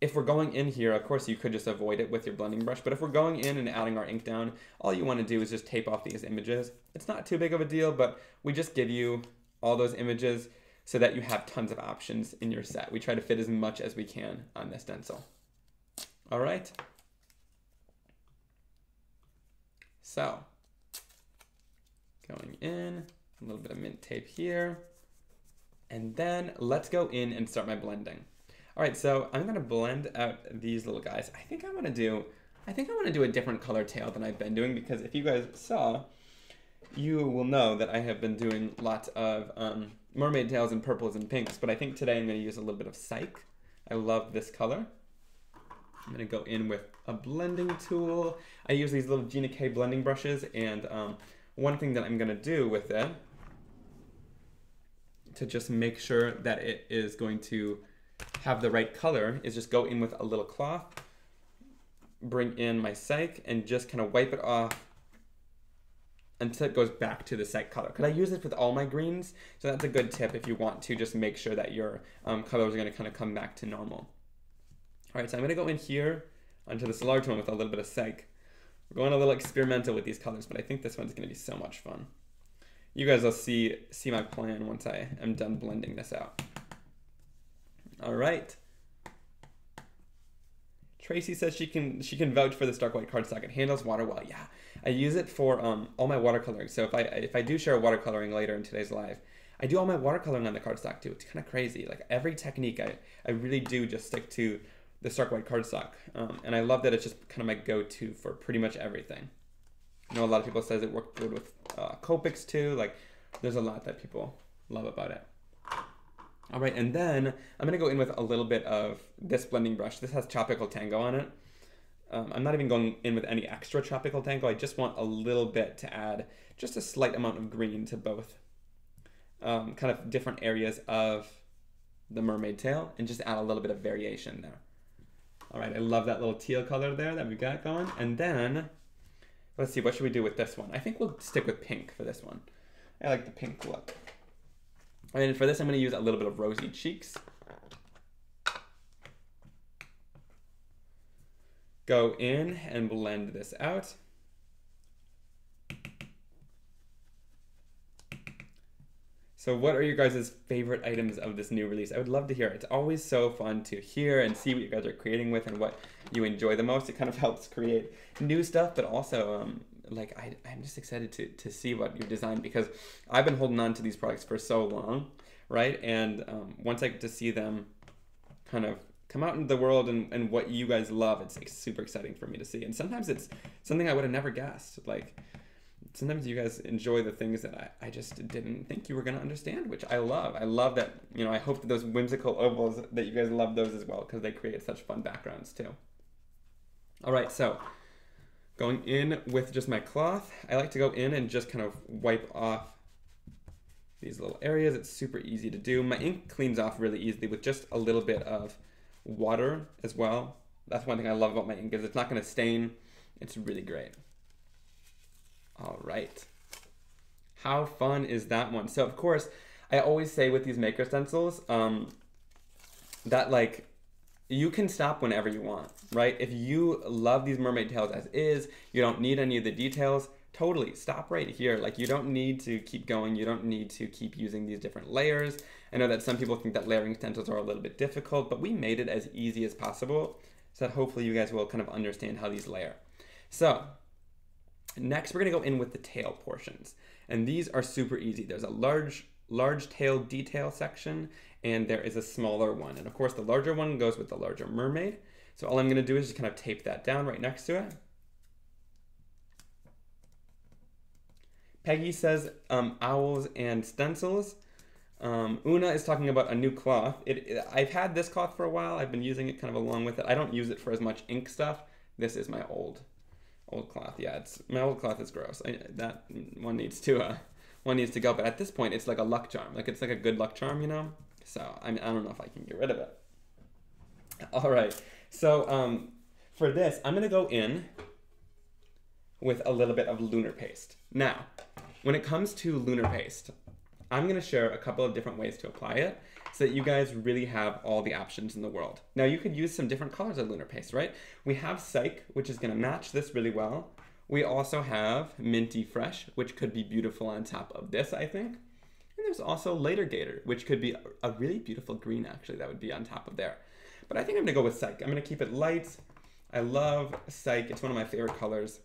if we're going in here, of course, you could just avoid it with your blending brush. But if we're going in and adding our ink down, all you want to do is just tape off these images. It's not too big of a deal, but we just give you all those images so that you have tons of options in your set. We try to fit as much as we can on this stencil. All right. So, going in, a little bit of mint tape here. And then let's go in and start my blending. All right, so I'm gonna blend out these little guys. I think I wanna do, I think I wanna do a different color tail than I've been doing because if you guys saw, you will know that I have been doing lots of um, mermaid tails and purples and pinks, but I think today I'm gonna use a little bit of Psych. I love this color. I'm gonna go in with a blending tool. I use these little Gina K blending brushes and um, one thing that I'm gonna do with it to just make sure that it is going to have the right color is just go in with a little cloth, bring in my psych, and just kind of wipe it off until it goes back to the psych color. Could I use this with all my greens? So that's a good tip if you want to just make sure that your um, colors are going to kind of come back to normal. All right, so I'm going to go in here onto this large one with a little bit of psych. We're going a little experimental with these colors, but I think this one's going to be so much fun. You guys will see see my plan once I am done blending this out. All right. Tracy says she can she can vouch for this Stark White cardstock. It handles water well. Yeah, I use it for um, all my watercoloring. So if I if I do share watercoloring later in today's live, I do all my watercoloring on the cardstock too. It's kind of crazy. Like every technique, I I really do just stick to the stark white cardstock, um, and I love that it's just kind of my go-to for pretty much everything. I know a lot of people says it worked good with uh, Copics too. Like there's a lot that people love about it. All right, and then I'm gonna go in with a little bit of this blending brush. This has Tropical Tango on it. Um, I'm not even going in with any extra Tropical Tango. I just want a little bit to add just a slight amount of green to both um, kind of different areas of the mermaid tail and just add a little bit of variation there. All right, I love that little teal color there that we got going. And then, let's see, what should we do with this one? I think we'll stick with pink for this one. I like the pink look. And then for this, I'm going to use a little bit of rosy cheeks. Go in and blend this out. So what are your guys' favorite items of this new release? I would love to hear. It's always so fun to hear and see what you guys are creating with and what you enjoy the most. It kind of helps create new stuff, but also um, like I, I'm just excited to, to see what you've designed because I've been holding on to these products for so long, right? And um, once I get to see them kind of come out into the world and, and what you guys love, it's like super exciting for me to see. And sometimes it's something I would have never guessed. Like sometimes you guys enjoy the things that I, I just didn't think you were going to understand, which I love. I love that, you know, I hope that those whimsical ovals, that you guys love those as well because they create such fun backgrounds too. All right, so Going in with just my cloth, I like to go in and just kind of wipe off these little areas. It's super easy to do. My ink cleans off really easily with just a little bit of water as well. That's one thing I love about my ink is it's not going to stain. It's really great. All right. How fun is that one? So of course, I always say with these maker stencils um, that like you can stop whenever you want, right? If you love these mermaid tails as is, you don't need any of the details, totally stop right here. Like you don't need to keep going. You don't need to keep using these different layers. I know that some people think that layering stencils are a little bit difficult, but we made it as easy as possible so that hopefully you guys will kind of understand how these layer. So next we're gonna go in with the tail portions. And these are super easy. There's a large large tail detail section and there is a smaller one. And of course the larger one goes with the larger mermaid. So all I'm gonna do is just kind of tape that down right next to it. Peggy says um, owls and stencils. Um, Una is talking about a new cloth. It, it, I've had this cloth for a while. I've been using it kind of along with it. I don't use it for as much ink stuff. This is my old, old cloth. Yeah, it's my old cloth is gross. I, that one needs to uh, one needs to go. But at this point, it's like a luck charm. Like it's like a good luck charm, you know. So I mean, I don't know if I can get rid of it. All right. So um, for this, I'm gonna go in with a little bit of lunar paste. Now, when it comes to lunar paste, I'm to share a couple of different ways to apply it so that you guys really have all the options in the world. Now you could use some different colors of lunar paste, right? We have Psych, which is to match this really well. We also have Minty Fresh, which could be beautiful on top of this, I think. And there's also Later Gator, which could be a really beautiful green, actually, that would be on top of there. But I think I'm gonna go with Psych. I'm gonna keep it light. I love Psych, it's one of my favorite colors.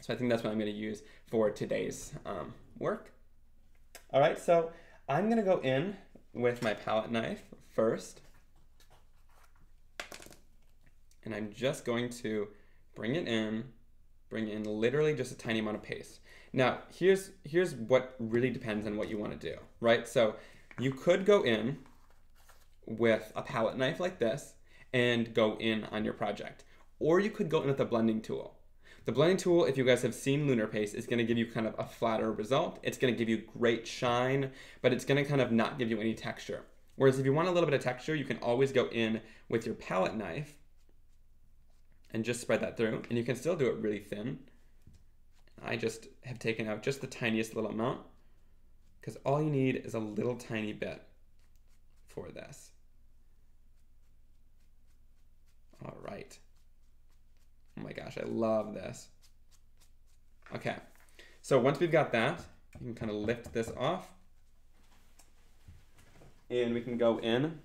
So I think that's what I'm gonna use for today's um, work. All right, so I'm gonna go in with my palette knife first. And I'm just going to bring it in bring in literally just a tiny amount of paste. Now, here's here's what really depends on what you want to do, right? So you could go in with a palette knife like this and go in on your project. Or you could go in with a blending tool. The blending tool, if you guys have seen Lunar Paste, is going to give you kind of a flatter result. It's going to give you great shine, but it's going to kind of not give you any texture. Whereas if you want a little bit of texture, you can always go in with your palette knife and just spread that through. And you can still do it really thin. I just have taken out just the tiniest little amount because all you need is a little tiny bit for this. All right. Oh my gosh, I love this. Okay, so once we've got that, you can kind of lift this off and we can go in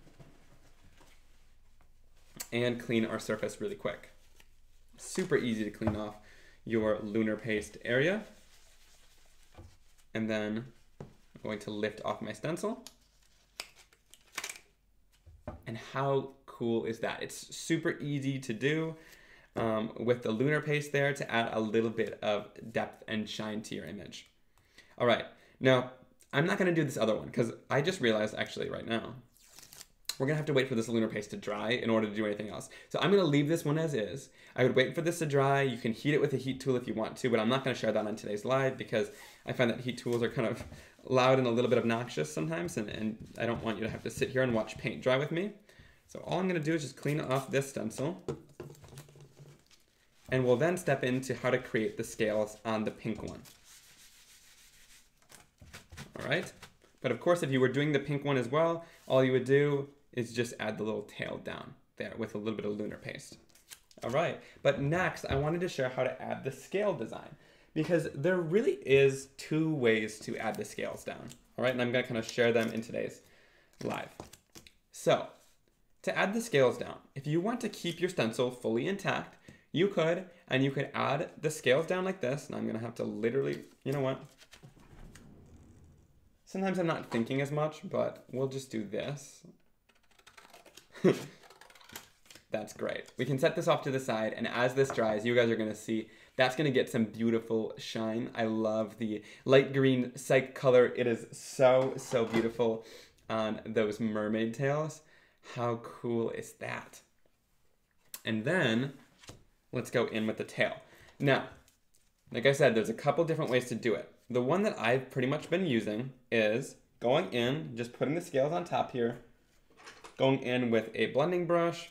and clean our surface really quick super easy to clean off your lunar paste area. And then I'm going to lift off my stencil. And how cool is that? It's super easy to do um, with the lunar paste there to add a little bit of depth and shine to your image. All right, now I'm not gonna do this other one because I just realized actually right now we're gonna have to wait for this lunar paste to dry in order to do anything else. So I'm gonna leave this one as is. I would wait for this to dry. You can heat it with a heat tool if you want to, but I'm not gonna share that on today's live because I find that heat tools are kind of loud and a little bit obnoxious sometimes, and, and I don't want you to have to sit here and watch paint dry with me. So all I'm gonna do is just clean off this stencil. And we'll then step into how to create the scales on the pink one. All right. But of course, if you were doing the pink one as well, all you would do is just add the little tail down there with a little bit of lunar paste. All right, but next I wanted to share how to add the scale design because there really is two ways to add the scales down. All right, and I'm gonna kind of share them in today's live. So to add the scales down, if you want to keep your stencil fully intact, you could, and you could add the scales down like this, and I'm gonna have to literally, you know what? Sometimes I'm not thinking as much, but we'll just do this. that's great. We can set this off to the side, and as this dries, you guys are gonna see that's gonna get some beautiful shine. I love the light green psych color. It is so, so beautiful on those mermaid tails. How cool is that? And then let's go in with the tail. Now, like I said, there's a couple different ways to do it. The one that I've pretty much been using is going in, just putting the scales on top here, going in with a blending brush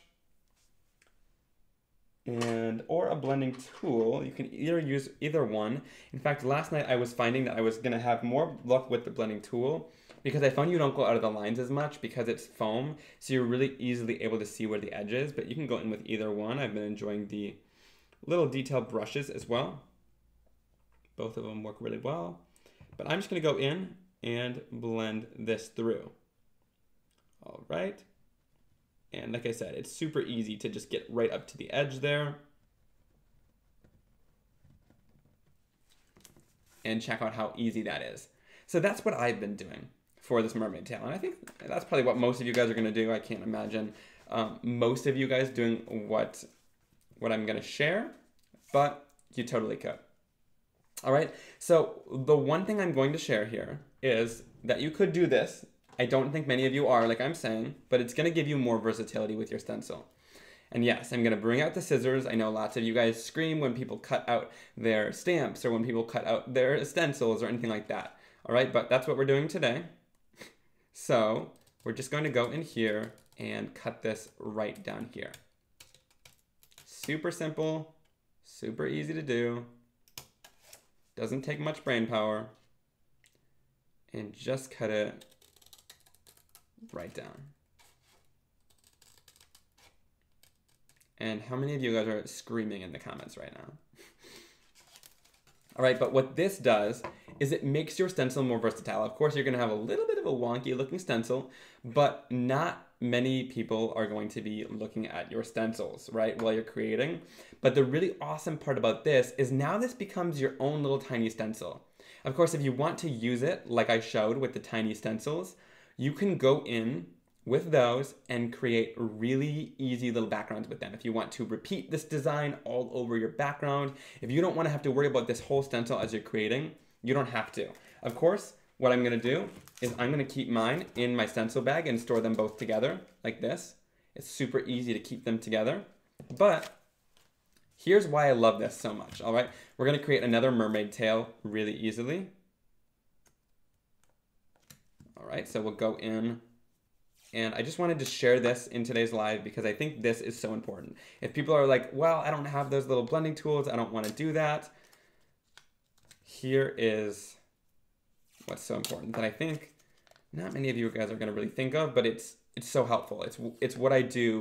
and or a blending tool. You can either use either one. In fact, last night I was finding that I was gonna have more luck with the blending tool because I found you don't go out of the lines as much because it's foam, so you're really easily able to see where the edge is, but you can go in with either one. I've been enjoying the little detail brushes as well. Both of them work really well. But I'm just gonna go in and blend this through. All right. And like I said, it's super easy to just get right up to the edge there. And check out how easy that is. So that's what I've been doing for this mermaid tail. And I think that's probably what most of you guys are gonna do. I can't imagine um, most of you guys doing what, what I'm gonna share, but you totally could. All right, so the one thing I'm going to share here is that you could do this I don't think many of you are, like I'm saying, but it's to give you more versatility with your stencil. And yes, I'm to bring out the scissors. I know lots of you guys scream when people cut out their stamps or when people cut out their stencils or anything like that. All right, but that's what we're doing today. So we're just going to go in here and cut this right down here. Super simple, super easy to do. Doesn't take much brain power. and just cut it right down. And how many of you guys are screaming in the comments right now? All right, but what this does is it makes your stencil more versatile. Of course, you're gonna have a little bit of a wonky looking stencil, but not many people are going to be looking at your stencils, right, while you're creating. But the really awesome part about this is now this becomes your own little tiny stencil. Of course, if you want to use it, like I showed with the tiny stencils, you can go in with those and create really easy little backgrounds with them. If you want to repeat this design all over your background, if you don't want to have to worry about this whole stencil as you're creating, you don't have to. Of course, what I'm gonna do is I'm gonna keep mine in my stencil bag and store them both together like this. It's super easy to keep them together. But here's why I love this so much, all right? We're gonna create another mermaid tail really easily. All right, so we'll go in and I just wanted to share this in today's live because I think this is so important. If people are like, well, I don't have those little blending tools, I don't want to do that. Here is what's so important that I think not many of you guys are going to really think of, but it's it's so helpful. It's it's what I do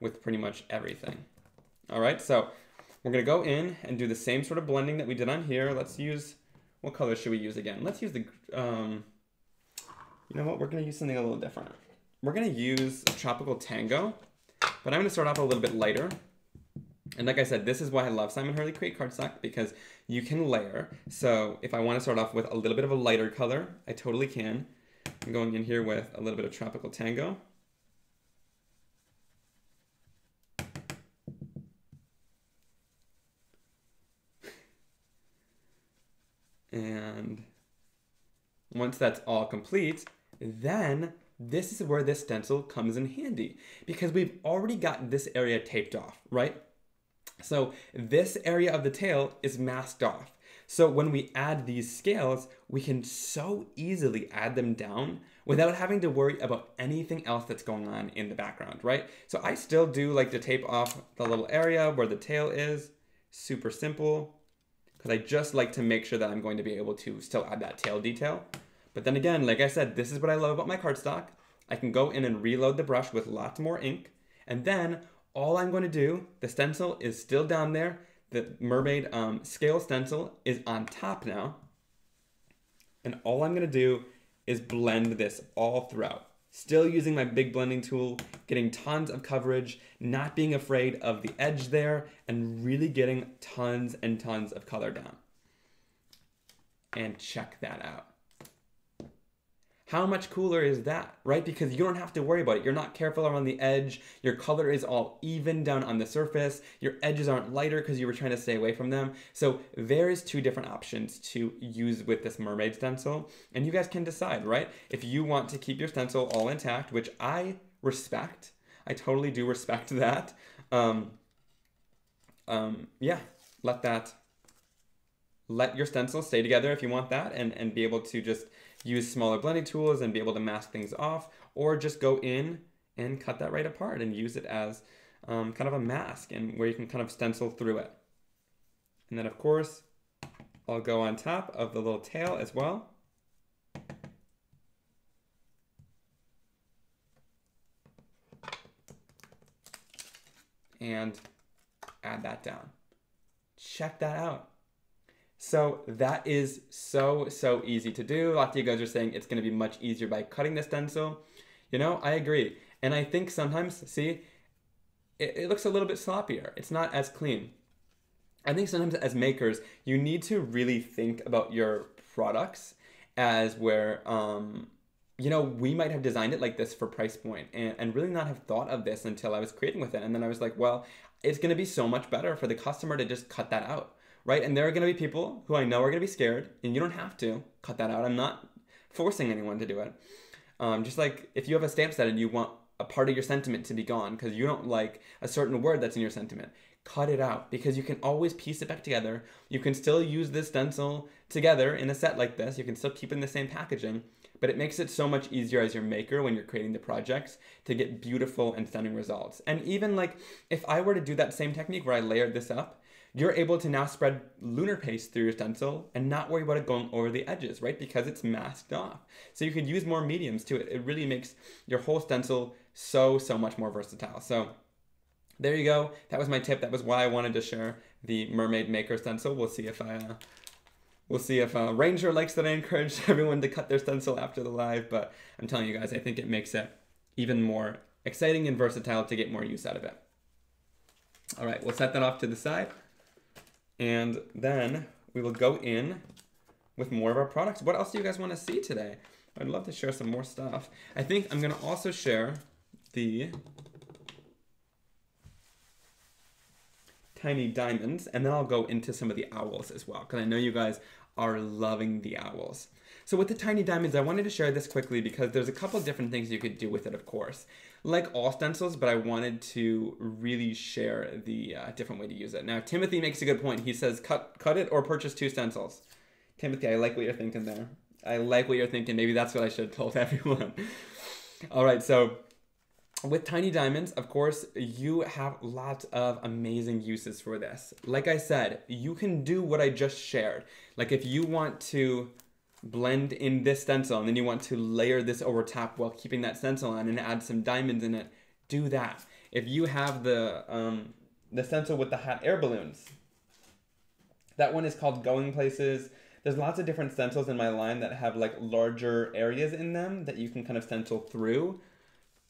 with pretty much everything. All right, so we're going to go in and do the same sort of blending that we did on here. Let's use, what color should we use again? Let's use the, um, you know what, we're going to use something a little different. We're gonna use Tropical Tango, but I'm gonna start off a little bit lighter. And like I said, this is why I love Simon Hurley Create Cardstock because you can layer. So if I wanna start off with a little bit of a lighter color, I totally can. I'm going in here with a little bit of Tropical Tango. And once that's all complete, then this is where this stencil comes in handy because we've already got this area taped off, right? So this area of the tail is masked off. So when we add these scales, we can so easily add them down without having to worry about anything else that's going on in the background, right? So I still do like to tape off the little area where the tail is, super simple, because I just like to make sure that I'm going to be able to still add that tail detail. But then again, like I said, this is what I love about my cardstock. I can go in and reload the brush with lots more ink. And then all I'm going to do, the stencil is still down there. The mermaid um, scale stencil is on top now. And all I'm going to do is blend this all throughout. Still using my big blending tool, getting tons of coverage, not being afraid of the edge there, and really getting tons and tons of color down. And check that out. How much cooler is that, right? Because you don't have to worry about it. You're not careful around the edge. Your color is all even down on the surface. Your edges aren't lighter because you were trying to stay away from them. So there is two different options to use with this mermaid stencil. And you guys can decide, right? If you want to keep your stencil all intact, which I respect. I totally do respect that. Um, um, yeah, let that, let your stencil stay together if you want that and, and be able to just use smaller blending tools and be able to mask things off, or just go in and cut that right apart and use it as um, kind of a mask and where you can kind of stencil through it. And then of course, I'll go on top of the little tail as well. And add that down. Check that out. So that is so, so easy to do. Lots of you guys are saying it's going to be much easier by cutting the stencil. You know, I agree. And I think sometimes, see, it, it looks a little bit sloppier. It's not as clean. I think sometimes as makers, you need to really think about your products as where, um, you know, we might have designed it like this for price point and, and really not have thought of this until I was creating with it. And then I was like, well, it's going to be so much better for the customer to just cut that out right? And there are going to be people who I know are going to be scared, and you don't have to cut that out. I'm not forcing anyone to do it. Um, just like if you have a stamp set and you want a part of your sentiment to be gone because you don't like a certain word that's in your sentiment, cut it out because you can always piece it back together. You can still use this stencil together in a set like this. You can still keep in the same packaging, but it makes it so much easier as your maker when you're creating the projects to get beautiful and stunning results. And even like if I were to do that same technique where I layered this up, you're able to now spread lunar paste through your stencil and not worry about it going over the edges, right? Because it's masked off. So you can use more mediums to it. It really makes your whole stencil so, so much more versatile. So there you go. That was my tip. That was why I wanted to share the Mermaid Maker stencil. We'll see if I, uh, we'll see if uh, Ranger likes that I encourage everyone to cut their stencil after the live. But I'm telling you guys, I think it makes it even more exciting and versatile to get more use out of it. All right, we'll set that off to the side. And then we will go in with more of our products. What else do you guys want to see today? I'd love to share some more stuff. I think I'm going to also share the tiny diamonds, and then I'll go into some of the owls as well, because I know you guys are loving the owls. So with the tiny diamonds, I wanted to share this quickly because there's a couple different things you could do with it, of course. Like all stencils, but I wanted to really share the uh, different way to use it. Now, Timothy makes a good point. He says, cut, cut it or purchase two stencils. Timothy, I like what you're thinking there. I like what you're thinking. Maybe that's what I should have told everyone. all right, so with tiny diamonds, of course, you have lots of amazing uses for this. Like I said, you can do what I just shared. Like if you want to blend in this stencil and then you want to layer this over top while keeping that stencil on and add some diamonds in it, do that. If you have the, um, the stencil with the hot air balloons, that one is called Going Places. There's lots of different stencils in my line that have like larger areas in them that you can kind of stencil through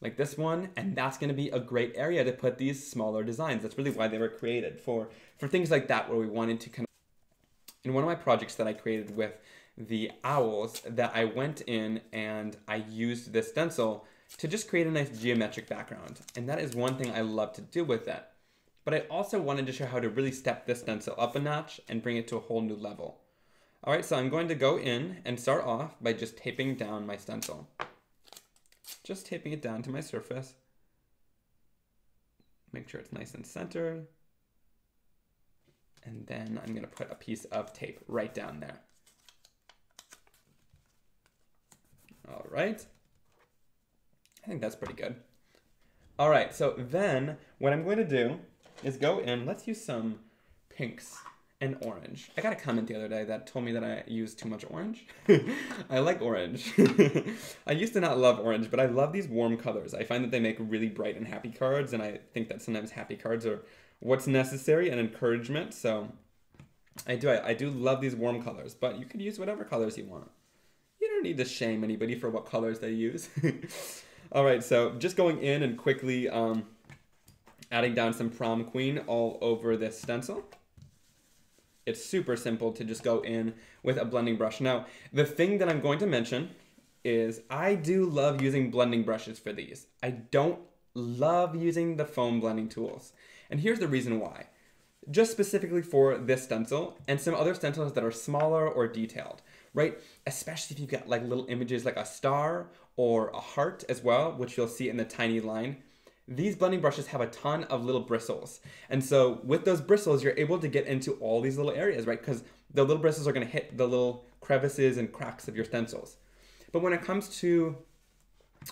like this one, and that's going to be a great area to put these smaller designs. That's really why they were created for for things like that where we wanted to kind of in one of my projects that I created with the owls that I went in and I used this stencil to just create a nice geometric background. And that is one thing I love to do with it. But I also wanted to show how to really step this stencil up a notch and bring it to a whole new level. All right, so I'm going to go in and start off by just taping down my stencil. Just taping it down to my surface. Make sure it's nice and centered. And then I'm gonna put a piece of tape right down there. All right. I think that's pretty good. All right, so then what I'm going to do is go in, let's use some pinks and orange. I got a comment the other day that told me that I use too much orange. I like orange. I used to not love orange, but I love these warm colors. I find that they make really bright and happy cards, and I think that sometimes happy cards are what's necessary and encouragement. So I do I, I do love these warm colors, but you could use whatever colors you want don't need to shame anybody for what colors they use. all right, so just going in and quickly um, adding down some prom queen all over this stencil. It's super simple to just go in with a blending brush. Now, the thing that I'm going to mention is I do love using blending brushes for these. I don't love using the foam blending tools. And here's the reason why. Just specifically for this stencil and some other stencils that are smaller or detailed right? Especially if you've got like little images like a star or a heart as well, which you'll see in the tiny line. These blending brushes have a ton of little bristles. And so with those bristles, you're able to get into all these little areas, right? Because the little bristles are gonna hit the little crevices and cracks of your stencils. But when it comes to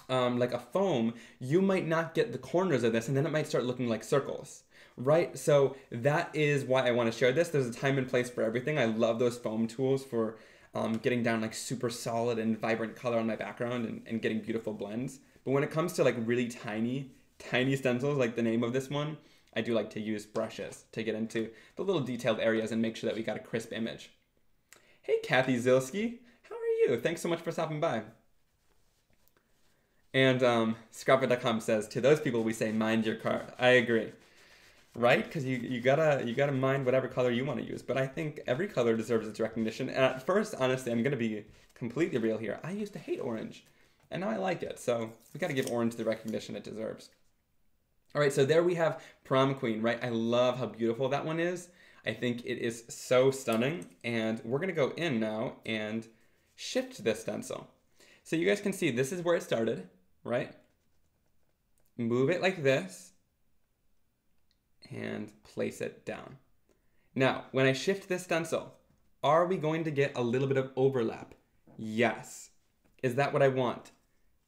um, like a foam, you might not get the corners of this and then it might start looking like circles right? So that is why I want to share this. There's a time and place for everything. I love those foam tools for um, getting down like super solid and vibrant color on my background and, and getting beautiful blends. But when it comes to like really tiny, tiny stencils, like the name of this one, I do like to use brushes to get into the little detailed areas and make sure that we got a crisp image. Hey, Kathy Zilski, how are you? Thanks so much for stopping by. And um, Scrapbook.com says, to those people we say, mind your car. I agree right? Because you, you gotta you gotta mind whatever color you want to use. But I think every color deserves its recognition. And at first, honestly, I'm gonna be completely real here. I used to hate orange, and now I like it. So we gotta give orange the recognition it deserves. All right, so there we have Prom Queen, right? I love how beautiful that one is. I think it is so stunning. And we're gonna go in now and shift this stencil. So you guys can see this is where it started, right? Move it like this and place it down. Now, when I shift this stencil, are we going to get a little bit of overlap? Yes. Is that what I want?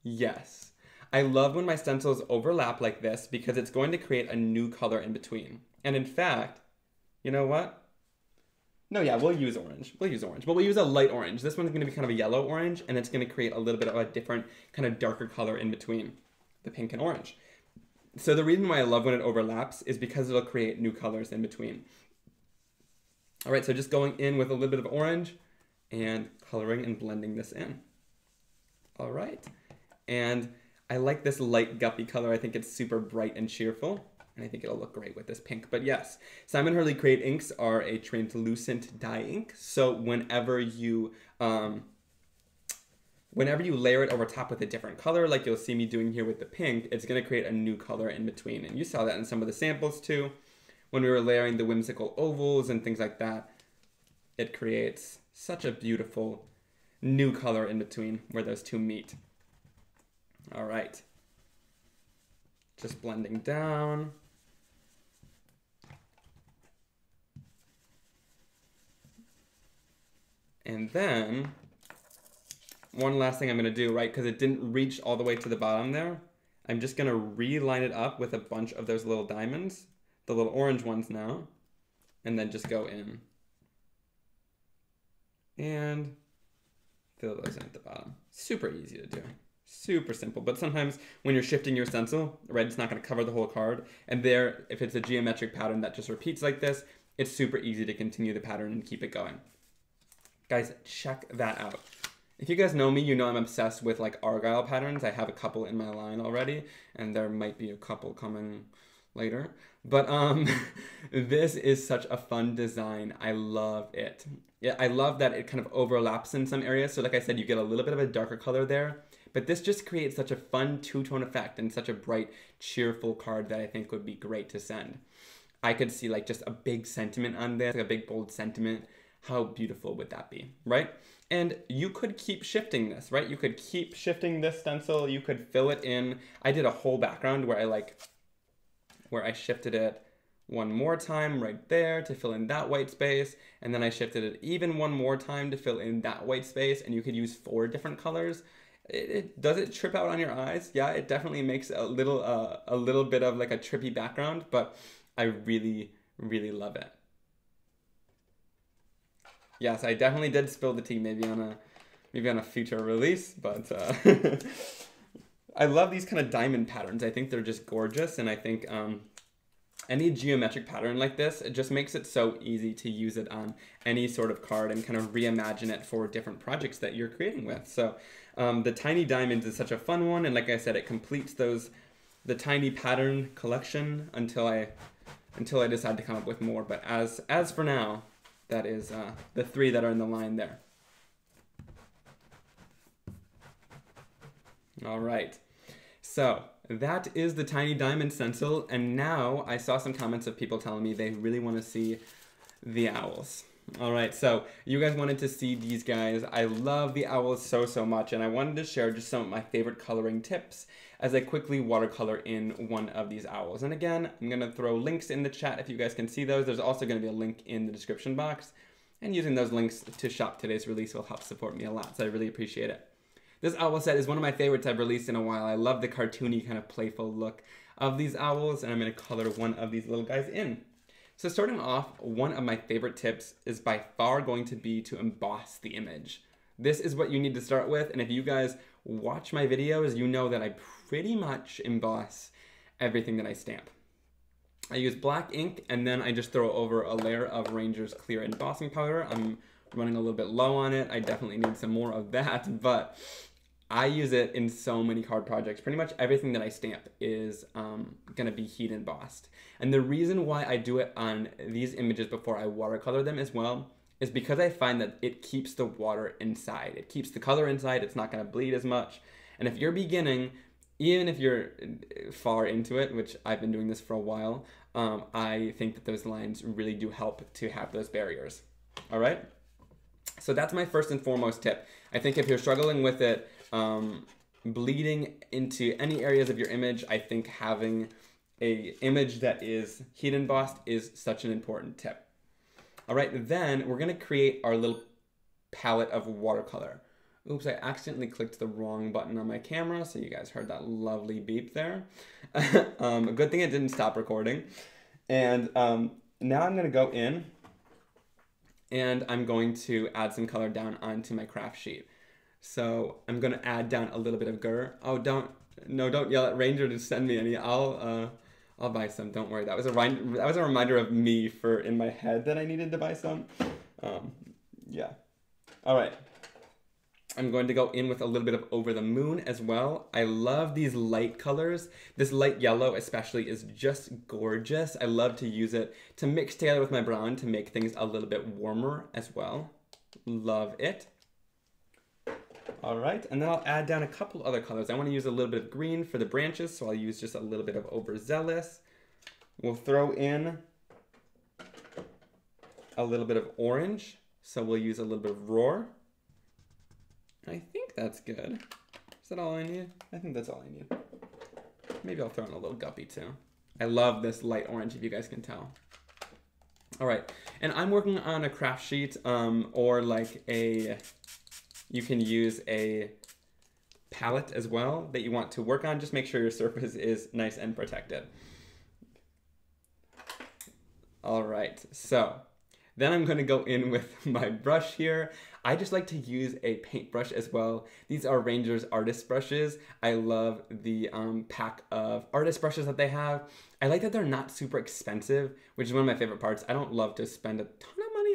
Yes. I love when my stencils overlap like this because it's going to create a new color in between. And in fact, You know what? No, yeah, we'll use orange. We'll use orange, but we'll use a light orange. This one's going to be kind of a yellow orange, and it's going to create a little bit of a different, kind of darker color in between the pink and orange. So the reason why I love when it overlaps is because it'll create new colors in between. All right, so just going in with a little bit of orange and coloring and blending this in. All right, and I like this light guppy color. I think it's super bright and cheerful and I think it'll look great with this pink. But yes, Simon Hurley Create inks are a translucent dye ink. So whenever you um, whenever you layer it over top with a different color, like you'll see me doing here with the pink, it's gonna create a new color in between. And you saw that in some of the samples too. When we were layering the whimsical ovals and things like that, it creates such a beautiful new color in between where those two meet. All right. Just blending down. And then one last thing I'm gonna do, right, because it didn't reach all the way to the bottom there, I'm just gonna reline it up with a bunch of those little diamonds, the little orange ones now, and then just go in. And fill those in at the bottom. Super easy to do. Super simple, but sometimes when you're shifting your stencil, right, it's not gonna cover the whole card. And there, if it's a geometric pattern that just repeats like this, it's super easy to continue the pattern and keep it going. Guys, check that out. If you guys know me, you know I'm obsessed with like Argyle patterns. I have a couple in my line already, and there might be a couple coming later. But um, this is such a fun design. I love it. Yeah, I love that it kind of overlaps in some areas. So like I said, you get a little bit of a darker color there, but this just creates such a fun two-tone effect and such a bright, cheerful card that I think would be great to send. I could see like just a big sentiment on this, like a big bold sentiment how beautiful would that be, right? And you could keep shifting this, right? You could keep shifting this stencil. You could fill it in. I did a whole background where I like, where I shifted it one more time right there to fill in that white space. And then I shifted it even one more time to fill in that white space. And you could use four different colors. It, it does it trip out on your eyes? Yeah, it definitely makes a little, uh, a little bit of like a trippy background, but I really, really love it yes, I definitely did spill the tea maybe on a maybe on a future release, but uh, I love these kind of diamond patterns. I think they're just gorgeous, and I think um, any geometric pattern like this, it just makes it so easy to use it on any sort of card and kind of reimagine it for different projects that you're creating with. So um, the tiny diamonds is such a fun one, and like I said, it completes those the tiny pattern collection until I until I decide to come up with more. But as as for now, that is uh, the three that are in the line there. All right. So that is the Tiny Diamond stencil. And now I saw some comments of people telling me they really want to see the owls. All right, so you guys wanted to see these guys. I love the owls so, so much, and I wanted to share just some of my favorite coloring tips as I quickly watercolor in one of these owls. And again, I'm gonna throw links in the chat if you guys can see those. There's also gonna be a link in the description box, and using those links to shop today's release will help support me a lot, so I really appreciate it. This owl set is one of my favorites I've released in a while. I love the cartoony kind of playful look of these owls, and I'm gonna color one of these little guys in. So starting off, one of my favorite tips is by far going to be to emboss the image. This is what you need to start with, and if you guys watch my videos, you know that I pretty much emboss everything that I stamp. I use black ink, and then I just throw over a layer of Ranger's Clear Embossing Powder. I'm running a little bit low on it. I definitely need some more of that, but I use it in so many card projects. Pretty much everything that I stamp is um, gonna be heat embossed. And the reason why I do it on these images before I watercolor them as well is because I find that it keeps the water inside. It keeps the color inside, it's not gonna bleed as much. And if you're beginning, even if you're far into it, which I've been doing this for a while, um, I think that those lines really do help to have those barriers. All right? So that's my first and foremost tip. I think if you're struggling with it, um, bleeding into any areas of your image, I think having a image that is heat embossed is such an important tip. All right, then we're gonna create our little palette of watercolor. Oops, I accidentally clicked the wrong button on my camera, so you guys heard that lovely beep there. um, good thing it didn't stop recording. And um, now I'm gonna go in and I'm going to add some color down onto my craft sheet. So I'm gonna add down a little bit of gur. Oh, don't, no, don't yell at Ranger to send me any. I'll, uh, I'll buy some. Don't worry. That was a that was a reminder of me for in my head that I needed to buy some. Um, yeah. All right. I'm going to go in with a little bit of Over the Moon as well. I love these light colors. This light yellow especially is just gorgeous. I love to use it to mix together with my brown to make things a little bit warmer as well. Love it. All right, and then I'll add down a couple other colors. I want to use a little bit of green for the branches, so I'll use just a little bit of overzealous. We'll throw in a little bit of orange, so we'll use a little bit of roar. I think that's good. Is that all I need? I think that's all I need. Maybe I'll throw in a little guppy too. I love this light orange, if you guys can tell. All right, and I'm working on a craft sheet um, or like a, you can use a palette as well that you want to work on. Just make sure your surface is nice and protected. All right, so then I'm gonna go in with my brush here. I just like to use a paintbrush as well. These are Ranger's artist brushes. I love the um, pack of artist brushes that they have. I like that they're not super expensive, which is one of my favorite parts. I don't love to spend a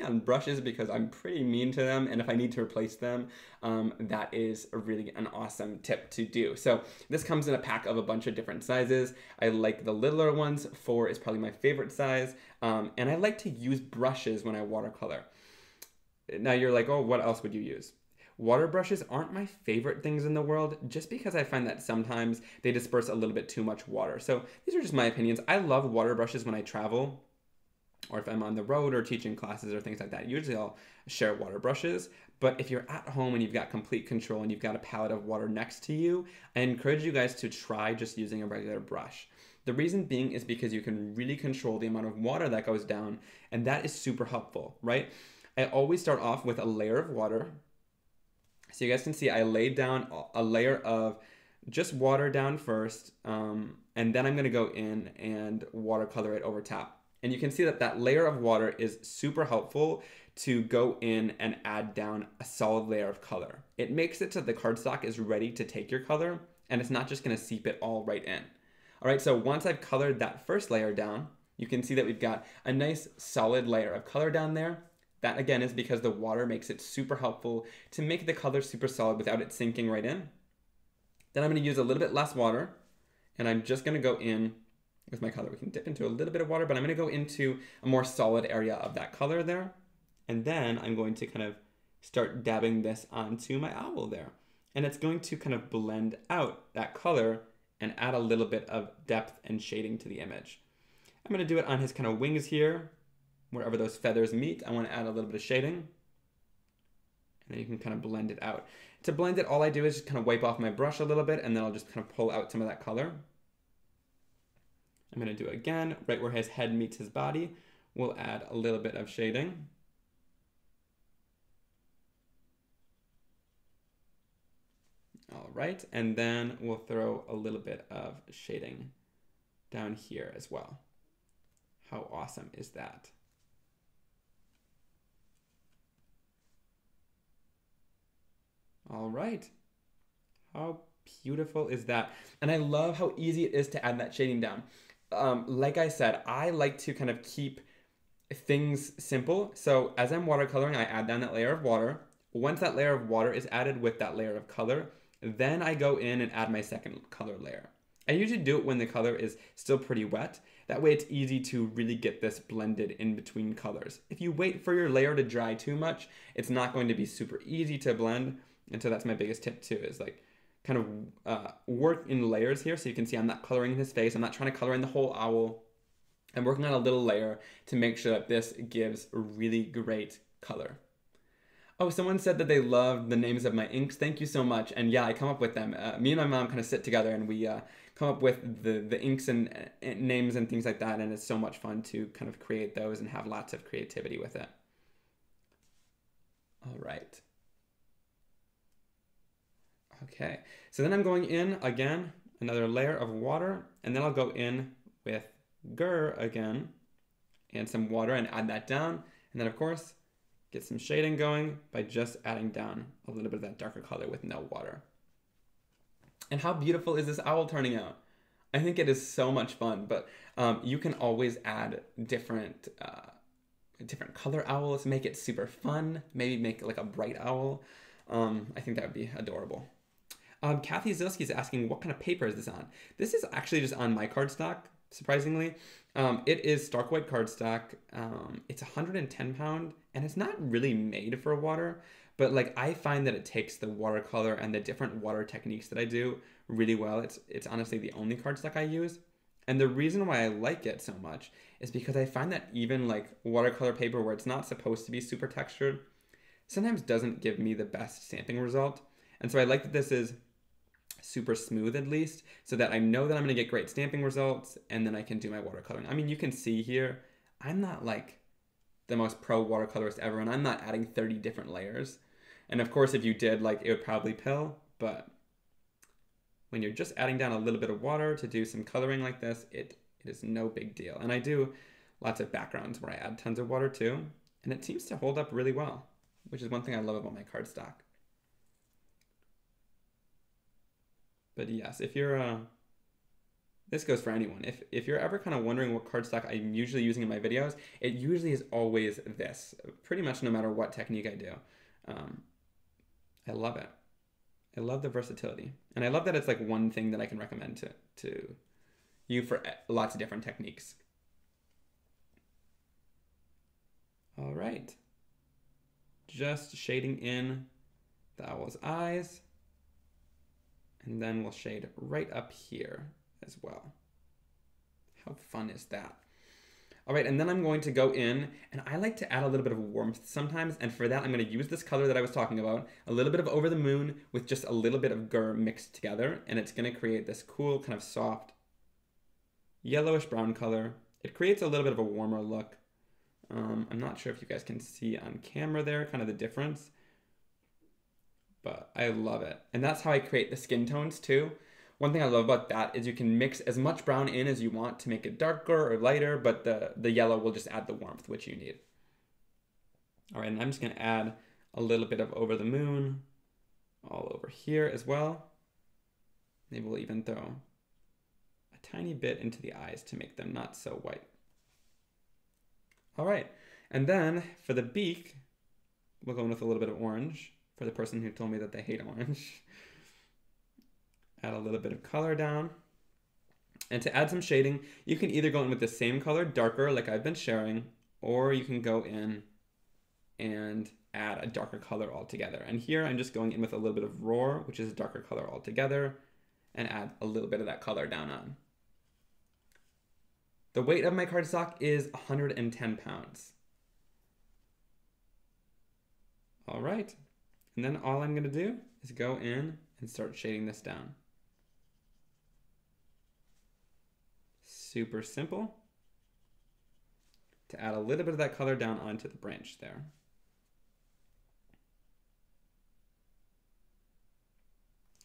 on brushes because I'm pretty mean to them, and if I need to replace them, um, that is really an awesome tip to do. So this comes in a pack of a bunch of different sizes. I like the littler ones. Four is probably my favorite size, um, and I like to use brushes when I watercolor. Now you're like, oh, what else would you use? Water brushes aren't my favorite things in the world just because I find that sometimes they disperse a little bit too much water. So these are just my opinions. I love water brushes when I travel or if I'm on the road or teaching classes or things like that. Usually I'll share water brushes. But if you're at home and you've got complete control and you've got a palette of water next to you, I encourage you guys to try just using a regular brush. The reason being is because you can really control the amount of water that goes down, and that is super helpful, right? I always start off with a layer of water. So you guys can see I laid down a layer of just water down first, um, and then I'm gonna go in and watercolor it over top. And you can see that that layer of water is super helpful to go in and add down a solid layer of color. It makes it so the cardstock is ready to take your color and it's not just gonna seep it all right in. All right, so once I've colored that first layer down, you can see that we've got a nice solid layer of color down there. That again is because the water makes it super helpful to make the color super solid without it sinking right in. Then I'm going to use a little bit less water and I'm just going to go in with my color. We can dip into a little bit of water, but I'm going to go into a more solid area of that color there. And then I'm going to kind of start dabbing this onto my owl there. And it's going to kind of blend out that color and add a little bit of depth and shading to the image. I'm going to do it on his kind of wings here wherever those feathers meet, I want to add a little bit of shading. And then you can kind of blend it out. To blend it, all I do is just kind of wipe off my brush a little bit and then I'll just kind of pull out some of that color. I'm to do it again, right where his head meets his body. We'll add a little bit of shading. All right, and then we'll throw a little bit of shading down here as well. How awesome is that? All right. How beautiful is that? And I love how easy it is to add that shading down. Um, like I said, I like to kind of keep things simple. So as I'm watercoloring, I add down that layer of water. Once that layer of water is added with that layer of color, then I go in and add my second color layer. I usually do it when the color is still pretty wet. That way it's easy to really get this blended in between colors. If you wait for your layer to dry too much, it's not going to be super easy to blend. And so that's my biggest tip too, is like kind of uh, work in layers here. So you can see I'm not coloring his face. I'm not trying to color in the whole owl. I'm working on a little layer to make sure that this gives really great color. Oh, someone said that they loved the names of my inks. Thank you so much. And yeah, I come up with them. Uh, me and my mom kind of sit together and we uh, come up with the, the inks and, and names and things like that. And it's so much fun to kind of create those and have lots of creativity with it. All right. Okay, so then I'm going in again, another layer of water, and then I'll go in with gur again, and some water and add that down. And then of course, get some shading going by just adding down a little bit of that darker color with no water. And how beautiful is this owl turning out? I think it is so much fun, but um, you can always add different uh, different color owls, make it super fun, maybe make it like a bright owl. Um, I think that would be adorable. Um, Kathy Zilski is asking, what kind of paper is this on? This is actually just on my cardstock, surprisingly. Um, it is Stark White cardstock. Um, it's 110 pound, and it's not really made for water, but like I find that it takes the watercolor and the different water techniques that I do really well. It's it's honestly the only cardstock I use. And the reason why I like it so much is because I find that even like watercolor paper where it's not supposed to be super textured sometimes doesn't give me the best stamping result. And so I like that this is super smooth at least so that I know that I'm going to get great stamping results and then I can do my watercoloring. I mean, you can see here, I'm not like the most pro watercolorist ever and I'm not adding 30 different layers. And of course, if you did, like it would probably pill, but when you're just adding down a little bit of water to do some coloring like this, it, it is no big deal. And I do lots of backgrounds where I add tons of water too, and it seems to hold up really well, which is one thing I love about my cardstock. But yes, if you're, uh, this goes for anyone. If, if you're ever kind of wondering what cardstock I'm usually using in my videos, it usually is always this, pretty much no matter what technique I do. Um, I love it. I love the versatility. And I love that it's like one thing that I can recommend to, to you for lots of different techniques. All right. Just shading in the owl's eyes. And then we'll shade right up here as well. How fun is that? All right, and then I'm going to go in, and I like to add a little bit of warmth sometimes, and for that I'm going to use this color that I was talking about, a little bit of Over the Moon with just a little bit of Gur mixed together, and it's going to create this cool kind of soft yellowish brown color. It creates a little bit of a warmer look. Um, I'm not sure if you guys can see on camera there kind of the difference, but I love it. And that's how I create the skin tones too. One thing I love about that is you can mix as much brown in as you want to make it darker or lighter, but the, the yellow will just add the warmth which you need. All right, and I'm just gonna add a little bit of over the moon all over here as well. Maybe we'll even throw a tiny bit into the eyes to make them not so white. All right, and then for the beak, we'll go in with a little bit of orange for the person who told me that they hate orange. add a little bit of color down. And to add some shading, you can either go in with the same color, darker, like I've been sharing, or you can go in and add a darker color altogether. And here I'm just going in with a little bit of Roar, which is a darker color altogether, and add a little bit of that color down on. The weight of my cardstock is 110 pounds. All right, and then all I'm gonna do is go in and start shading this down. super simple to add a little bit of that color down onto the branch there.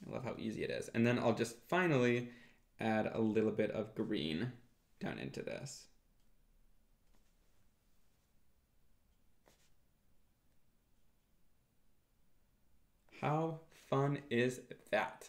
I love how easy it is. And then I'll just finally add a little bit of green down into this. How fun is that?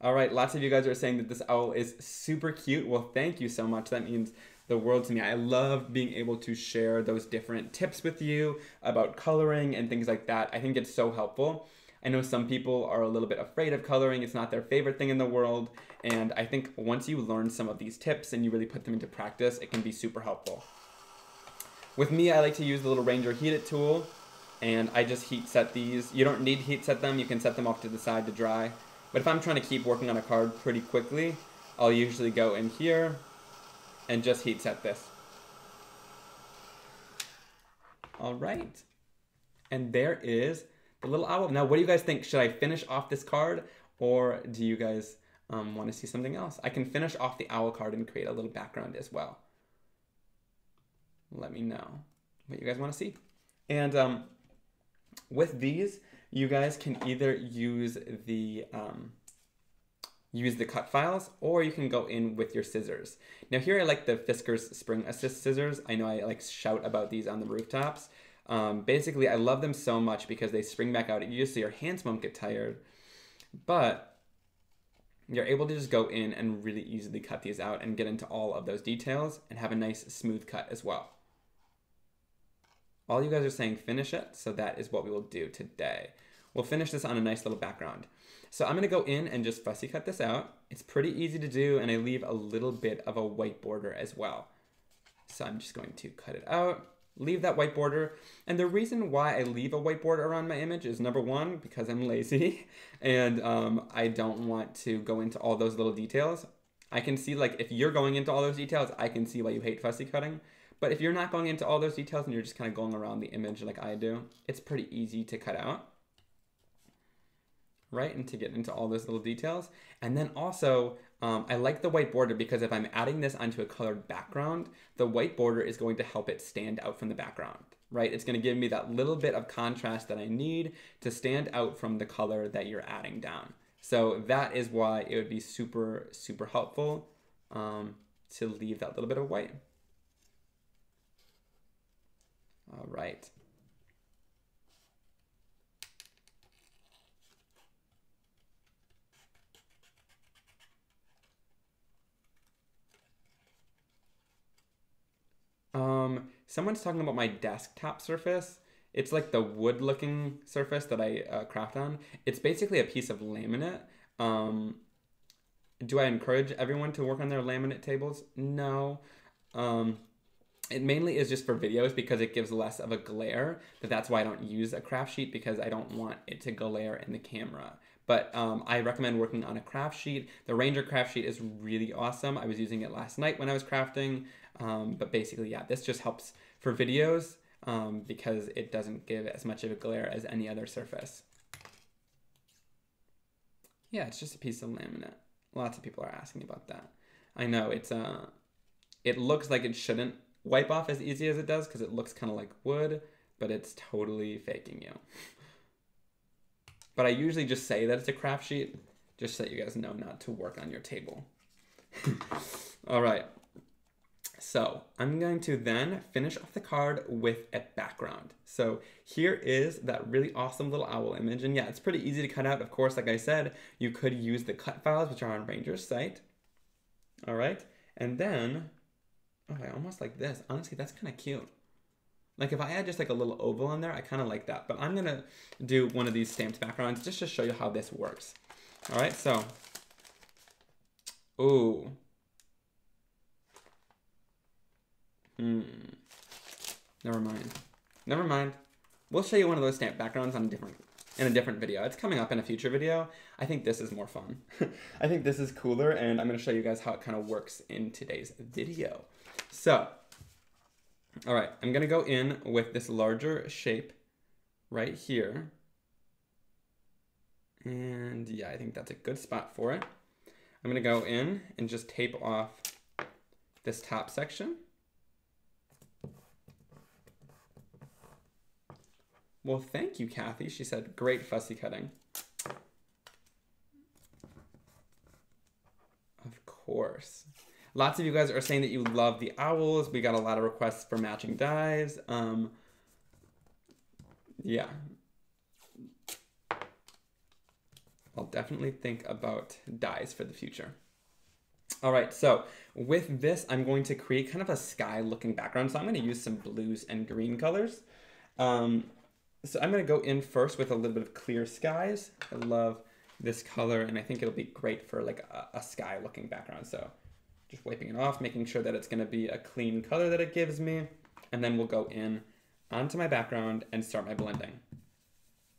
All right, lots of you guys are saying that this owl is super cute. Well, thank you so much. That means the world to me. I love being able to share those different tips with you about coloring and things like that. I think it's so helpful. I know some people are a little bit afraid of coloring. It's not their favorite thing in the world. And I think once you learn some of these tips and you really put them into practice, it can be super helpful. With me, I like to use the little Ranger Heat It tool and I just heat set these. You don't need to heat set them. You can set them off to the side to dry. But if I'm trying to keep working on a card pretty quickly, I'll usually go in here and just heat set this. All right. And there is the little owl. Now, what do you guys think? Should I finish off this card or do you guys um, want to see something else? I can finish off the owl card and create a little background as well. Let me know what you guys want to see. And um, with these, you guys can either use the um, use the cut files or you can go in with your scissors. Now here I like the Fiskars Spring Assist scissors. I know I like shout about these on the rooftops. Um, basically, I love them so much because they spring back out at you so your hands won't get tired. But you're able to just go in and really easily cut these out and get into all of those details and have a nice smooth cut as well. All you guys are saying finish it, so that is what we will do today. We'll finish this on a nice little background. So I'm gonna go in and just fussy cut this out. It's pretty easy to do and I leave a little bit of a white border as well. So I'm just going to cut it out, leave that white border. And the reason why I leave a white border around my image is number one, because I'm lazy and um, I don't want to go into all those little details. I can see like if you're going into all those details, I can see why you hate fussy cutting. But if you're not going into all those details and you're just kind of going around the image like I do, it's pretty easy to cut out right? And to get into all those little details. And then also, um, I like the white border because if I'm adding this onto a colored background, the white border is going to help it stand out from the background, right? It's going to give me that little bit of contrast that I need to stand out from the color that you're adding down. So that is why it would be super, super helpful um, to leave that little bit of white. All right. Um, someone's talking about my desktop surface. It's like the wood looking surface that I uh, craft on. It's basically a piece of laminate. Um, do I encourage everyone to work on their laminate tables? No. Um, it mainly is just for videos because it gives less of a glare, but that's why I don't use a craft sheet because I don't want it to glare in the camera. But um, I recommend working on a craft sheet. The Ranger craft sheet is really awesome. I was using it last night when I was crafting. Um, but basically, yeah, this just helps for videos um, because it doesn't give as much of a glare as any other surface. Yeah, it's just a piece of laminate. Lots of people are asking about that. I know it's uh, it looks like it shouldn't wipe off as easy as it does because it looks kind of like wood, but it's totally faking you. but I usually just say that it's a craft sheet just so you guys know not to work on your table. All right. So I'm going to then finish off the card with a background. So here is that really awesome little owl image. And yeah, it's pretty easy to cut out. Of course, like I said, you could use the cut files, which are on Ranger's site. All right. And then, I almost like this. Honestly, that's kind of cute. Like if I had just like a little oval on there, I kind of like that. But I'm to do one of these stamped backgrounds just to show you how this works. All right. So, ooh. Hmm. Never mind. Never mind. We'll show you one of those stamp backgrounds on a different in a different video. It's coming up in a future video. I think this is more fun. I think this is cooler and I'm to show you guys how it kind of works in today's video. So, all right, I'm going to go in with this larger shape right here. And yeah, I think that's a good spot for it. I'm going to go in and just tape off this top section. Well, thank you, Kathy. She said, great fussy cutting. Of course. Lots of you guys are saying that you love the owls. We got a lot of requests for matching dies. Um, yeah. I'll definitely think about dies for the future. All right, so with this, I'm going to create kind of a sky looking background. So I'm going to use some blues and green colors. Um, so I'm going to go in first with a little bit of clear skies. I love this color and I think it'll be great for like a, a sky looking background. So just wiping it off, making sure that it's going to be a clean color that it gives me. And then we'll go in onto my background and start my blending.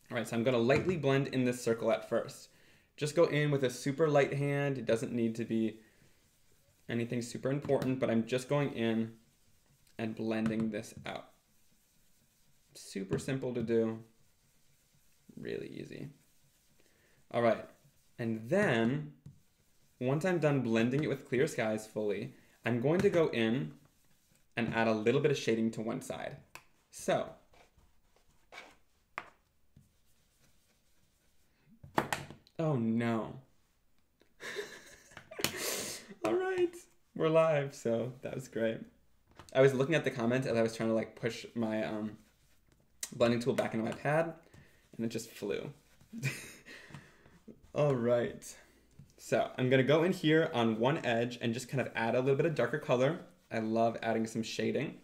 All right, so I'm going to lightly blend in this circle at first. Just go in with a super light hand. It doesn't need to be anything super important, but I'm just going in and blending this out. Super simple to do. Really easy. All right. And then, once I'm done blending it with clear skies fully, I'm going to go in and add a little bit of shading to one side. So, oh no. All right, we're live, so that was great. I was looking at the comments as I was trying to like push my um, blending tool back into my pad, and it just flew. All right. So I'm gonna go in here on one edge and just kind of add a little bit of darker color. I love adding some shading.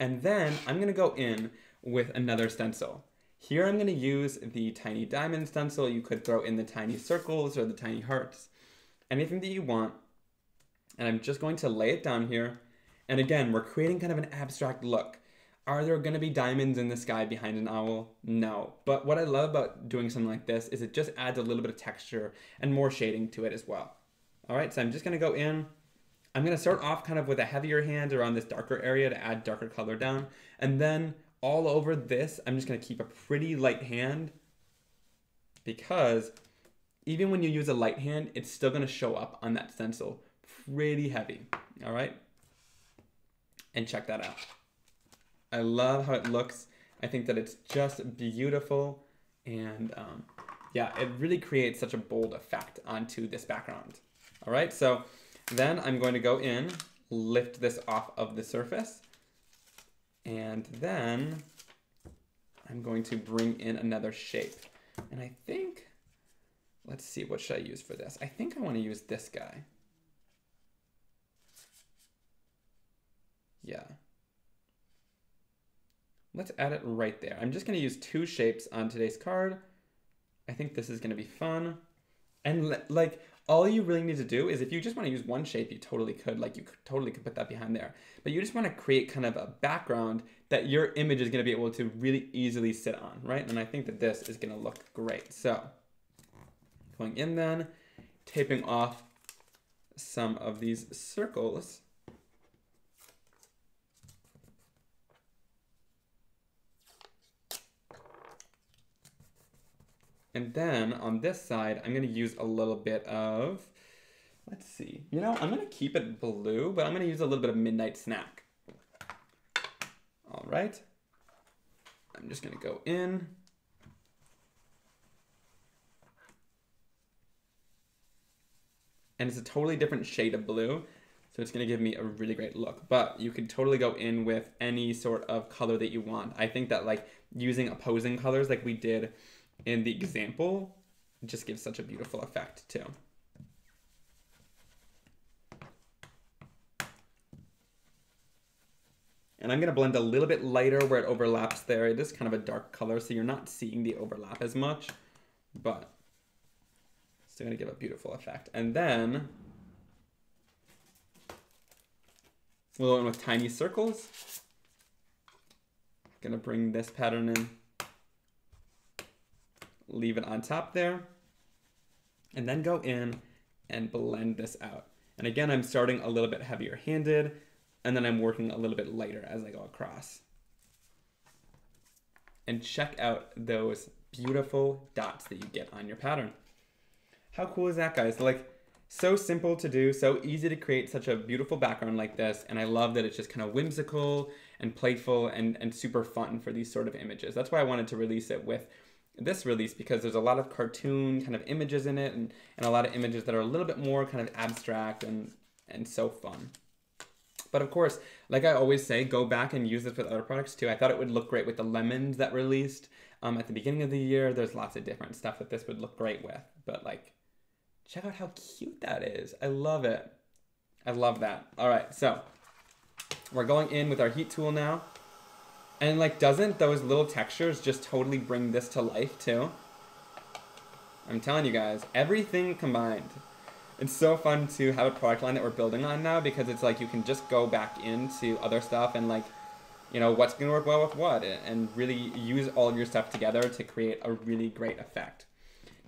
And then I'm gonna go in with another stencil. Here I'm gonna use the tiny diamond stencil. You could throw in the tiny circles or the tiny hearts, anything that you want. And I'm just going to lay it down here. And again, we're creating kind of an abstract look. Are there going to be diamonds in the sky behind an owl? No. But what I love about doing something like this is it just adds a little bit of texture and more shading to it as well. All right, so I'm just going to go in. I'm going to start off kind of with a heavier hand around this darker area to add darker color down. And then all over this, I'm just going to keep a pretty light hand because even when you use a light hand, it's still going to show up on that stencil pretty heavy. All right. And check that out. I love how it looks. I think that it's just beautiful. And um, yeah, it really creates such a bold effect onto this background. All right, so then I'm going to go in, lift this off of the surface. And then I'm going to bring in another shape. And I think, let's see, what should I use for this? I think I want to use this guy. Yeah. Let's add it right there. I'm just going to use two shapes on today's card. I think this is going to be fun. And like, all you really need to do is if you just want to use one shape, you totally could. Like, you could, totally could put that behind there. But you just want to create kind of a background that your image is going to be able to really easily sit on, right? And I think that this is going to look great. So, going in then, taping off some of these circles. And then on this side, I'm gonna use a little bit of, let's see, you know, I'm gonna keep it blue, but I'm gonna use a little bit of Midnight Snack. All right. I'm just gonna go in. And it's a totally different shade of blue. So it's gonna give me a really great look. But you could totally go in with any sort of color that you want. I think that like using opposing colors like we did in the example just gives such a beautiful effect too. And I'm to blend a little bit lighter where it overlaps there. It is kind of a dark color, so you're not seeing the overlap as much, but still to give a beautiful effect. And then we'll go in with tiny circles. To bring this pattern in leave it on top there, and then go in and blend this out. And again, I'm starting a little bit heavier handed, and then I'm working a little bit lighter as I go across. And check out those beautiful dots that you get on your pattern. How cool is that, guys? Like, so simple to do, so easy to create such a beautiful background like this, and I love that it's just kind of whimsical and playful and, and super fun for these sort of images. That's why I wanted to release it with this release because there's a lot of cartoon kind of images in it and, and a lot of images that are a little bit more kind of abstract and, and so fun. But of course, like I always say, go back and use this with other products too. I thought it would look great with the lemons that released um, at the beginning of the year. There's lots of different stuff that this would look great with. But like, check out how cute that is. I love it. I love that. All right, so we're going in with our heat tool now. And like, doesn't those little textures just totally bring this to life too? I'm telling you guys, everything combined. It's so fun to have a product line that we're building on now because it's like you can just go back into other stuff and like, you know, what's gonna work well with what and really use all of your stuff together to create a really great effect.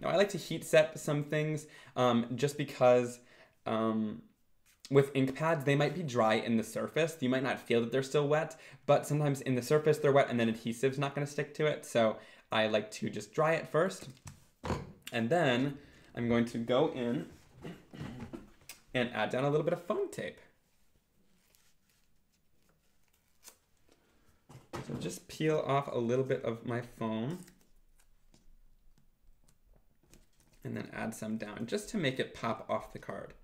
Now I like to heat set some things um, just because um, with ink pads, they might be dry in the surface. You might not feel that they're still wet, but sometimes in the surface they're wet and then adhesive's not gonna stick to it. So I like to just dry it first. And then I'm going to go in and add down a little bit of foam tape. So just peel off a little bit of my foam and then add some down just to make it pop off the card.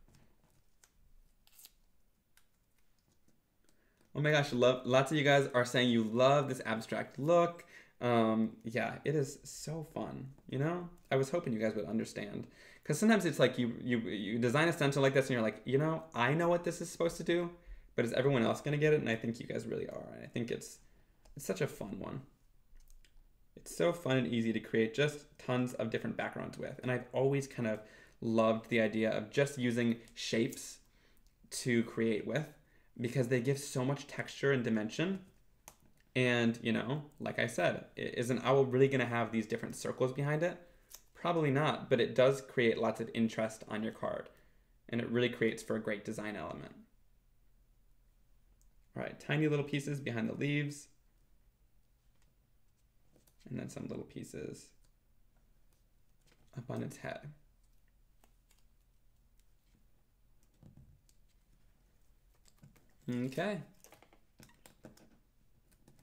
Oh my gosh, love lots of you guys are saying you love this abstract look. Um, yeah, it is so fun, you know? I was hoping you guys would understand. Because sometimes it's like you, you you design a stencil like this and you're like, you know, I know what this is supposed to do, but is everyone else gonna get it? And I think you guys really are. And I think it's it's such a fun one. It's so fun and easy to create just tons of different backgrounds with. And I've always kind of loved the idea of just using shapes to create with because they give so much texture and dimension. And, you know, like I said, is an owl really going to have these different circles behind it? Probably not, but it does create lots of interest on your card. And it really creates for a great design element. All right, tiny little pieces behind the leaves. And then some little pieces up on its head. Okay.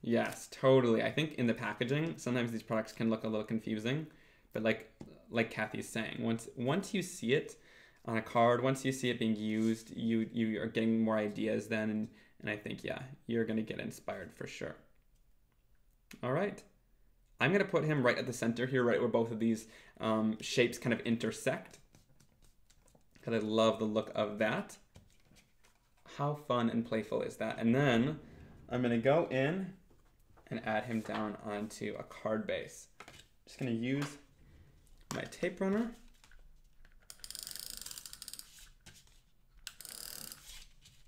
Yes, totally. I think in the packaging, sometimes these products can look a little confusing, but like like Kathy's saying, once once you see it on a card, once you see it being used, you you are getting more ideas then, and, and I think yeah, you're gonna get inspired for sure. All right, I'm gonna put him right at the center here, right where both of these um, shapes kind of intersect, because I love the look of that how fun and playful is that? And then I'm gonna go in and add him down onto a card base. Just gonna use my tape runner.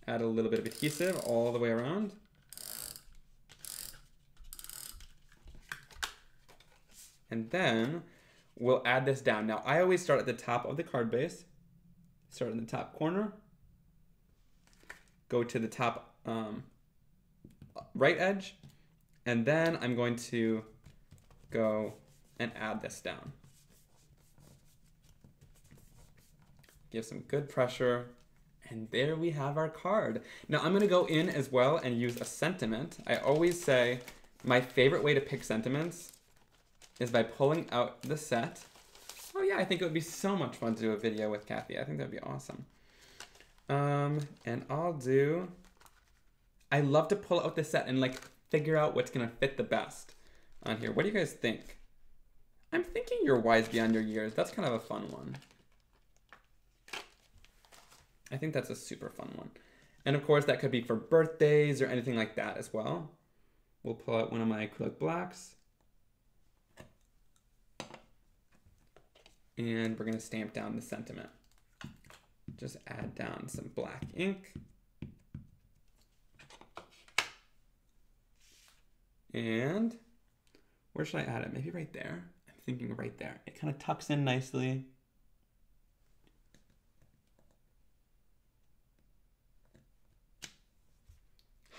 Add a little bit of adhesive all the way around. And then we'll add this down. Now I always start at the top of the card base. Start in the top corner go to the top um, right edge, and then I'm going to go and add this down. Give some good pressure, and there we have our card. Now I'm gonna go in as well and use a sentiment. I always say my favorite way to pick sentiments is by pulling out the set. Oh yeah, I think it would be so much fun to do a video with Kathy. I think that'd be awesome. Um, and I'll do, I love to pull out the set and like figure out what's gonna fit the best on here. What do you guys think? I'm thinking you're wise beyond your years. That's kind of a fun one. I think that's a super fun one. And of course that could be for birthdays or anything like that as well. We'll pull out one of my acrylic blocks. And we're gonna stamp down the sentiment just add down some black ink. And where should I add it? Maybe right there. I'm thinking right there. It kind of tucks in nicely.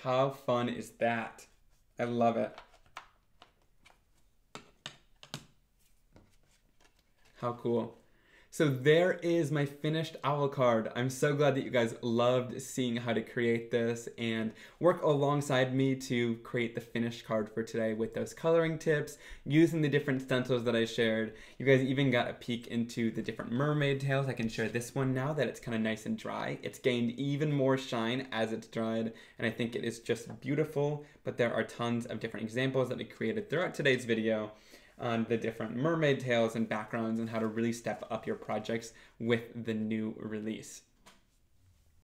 How fun is that? I love it. How cool. So there is my finished owl card. I'm so glad that you guys loved seeing how to create this and work alongside me to create the finished card for today with those coloring tips, using the different stencils that I shared. You guys even got a peek into the different mermaid tails. I can share this one now that it's kind of nice and dry. It's gained even more shine as it's dried and I think it is just beautiful, but there are tons of different examples that we created throughout today's video on the different mermaid tails and backgrounds and how to really step up your projects with the new release.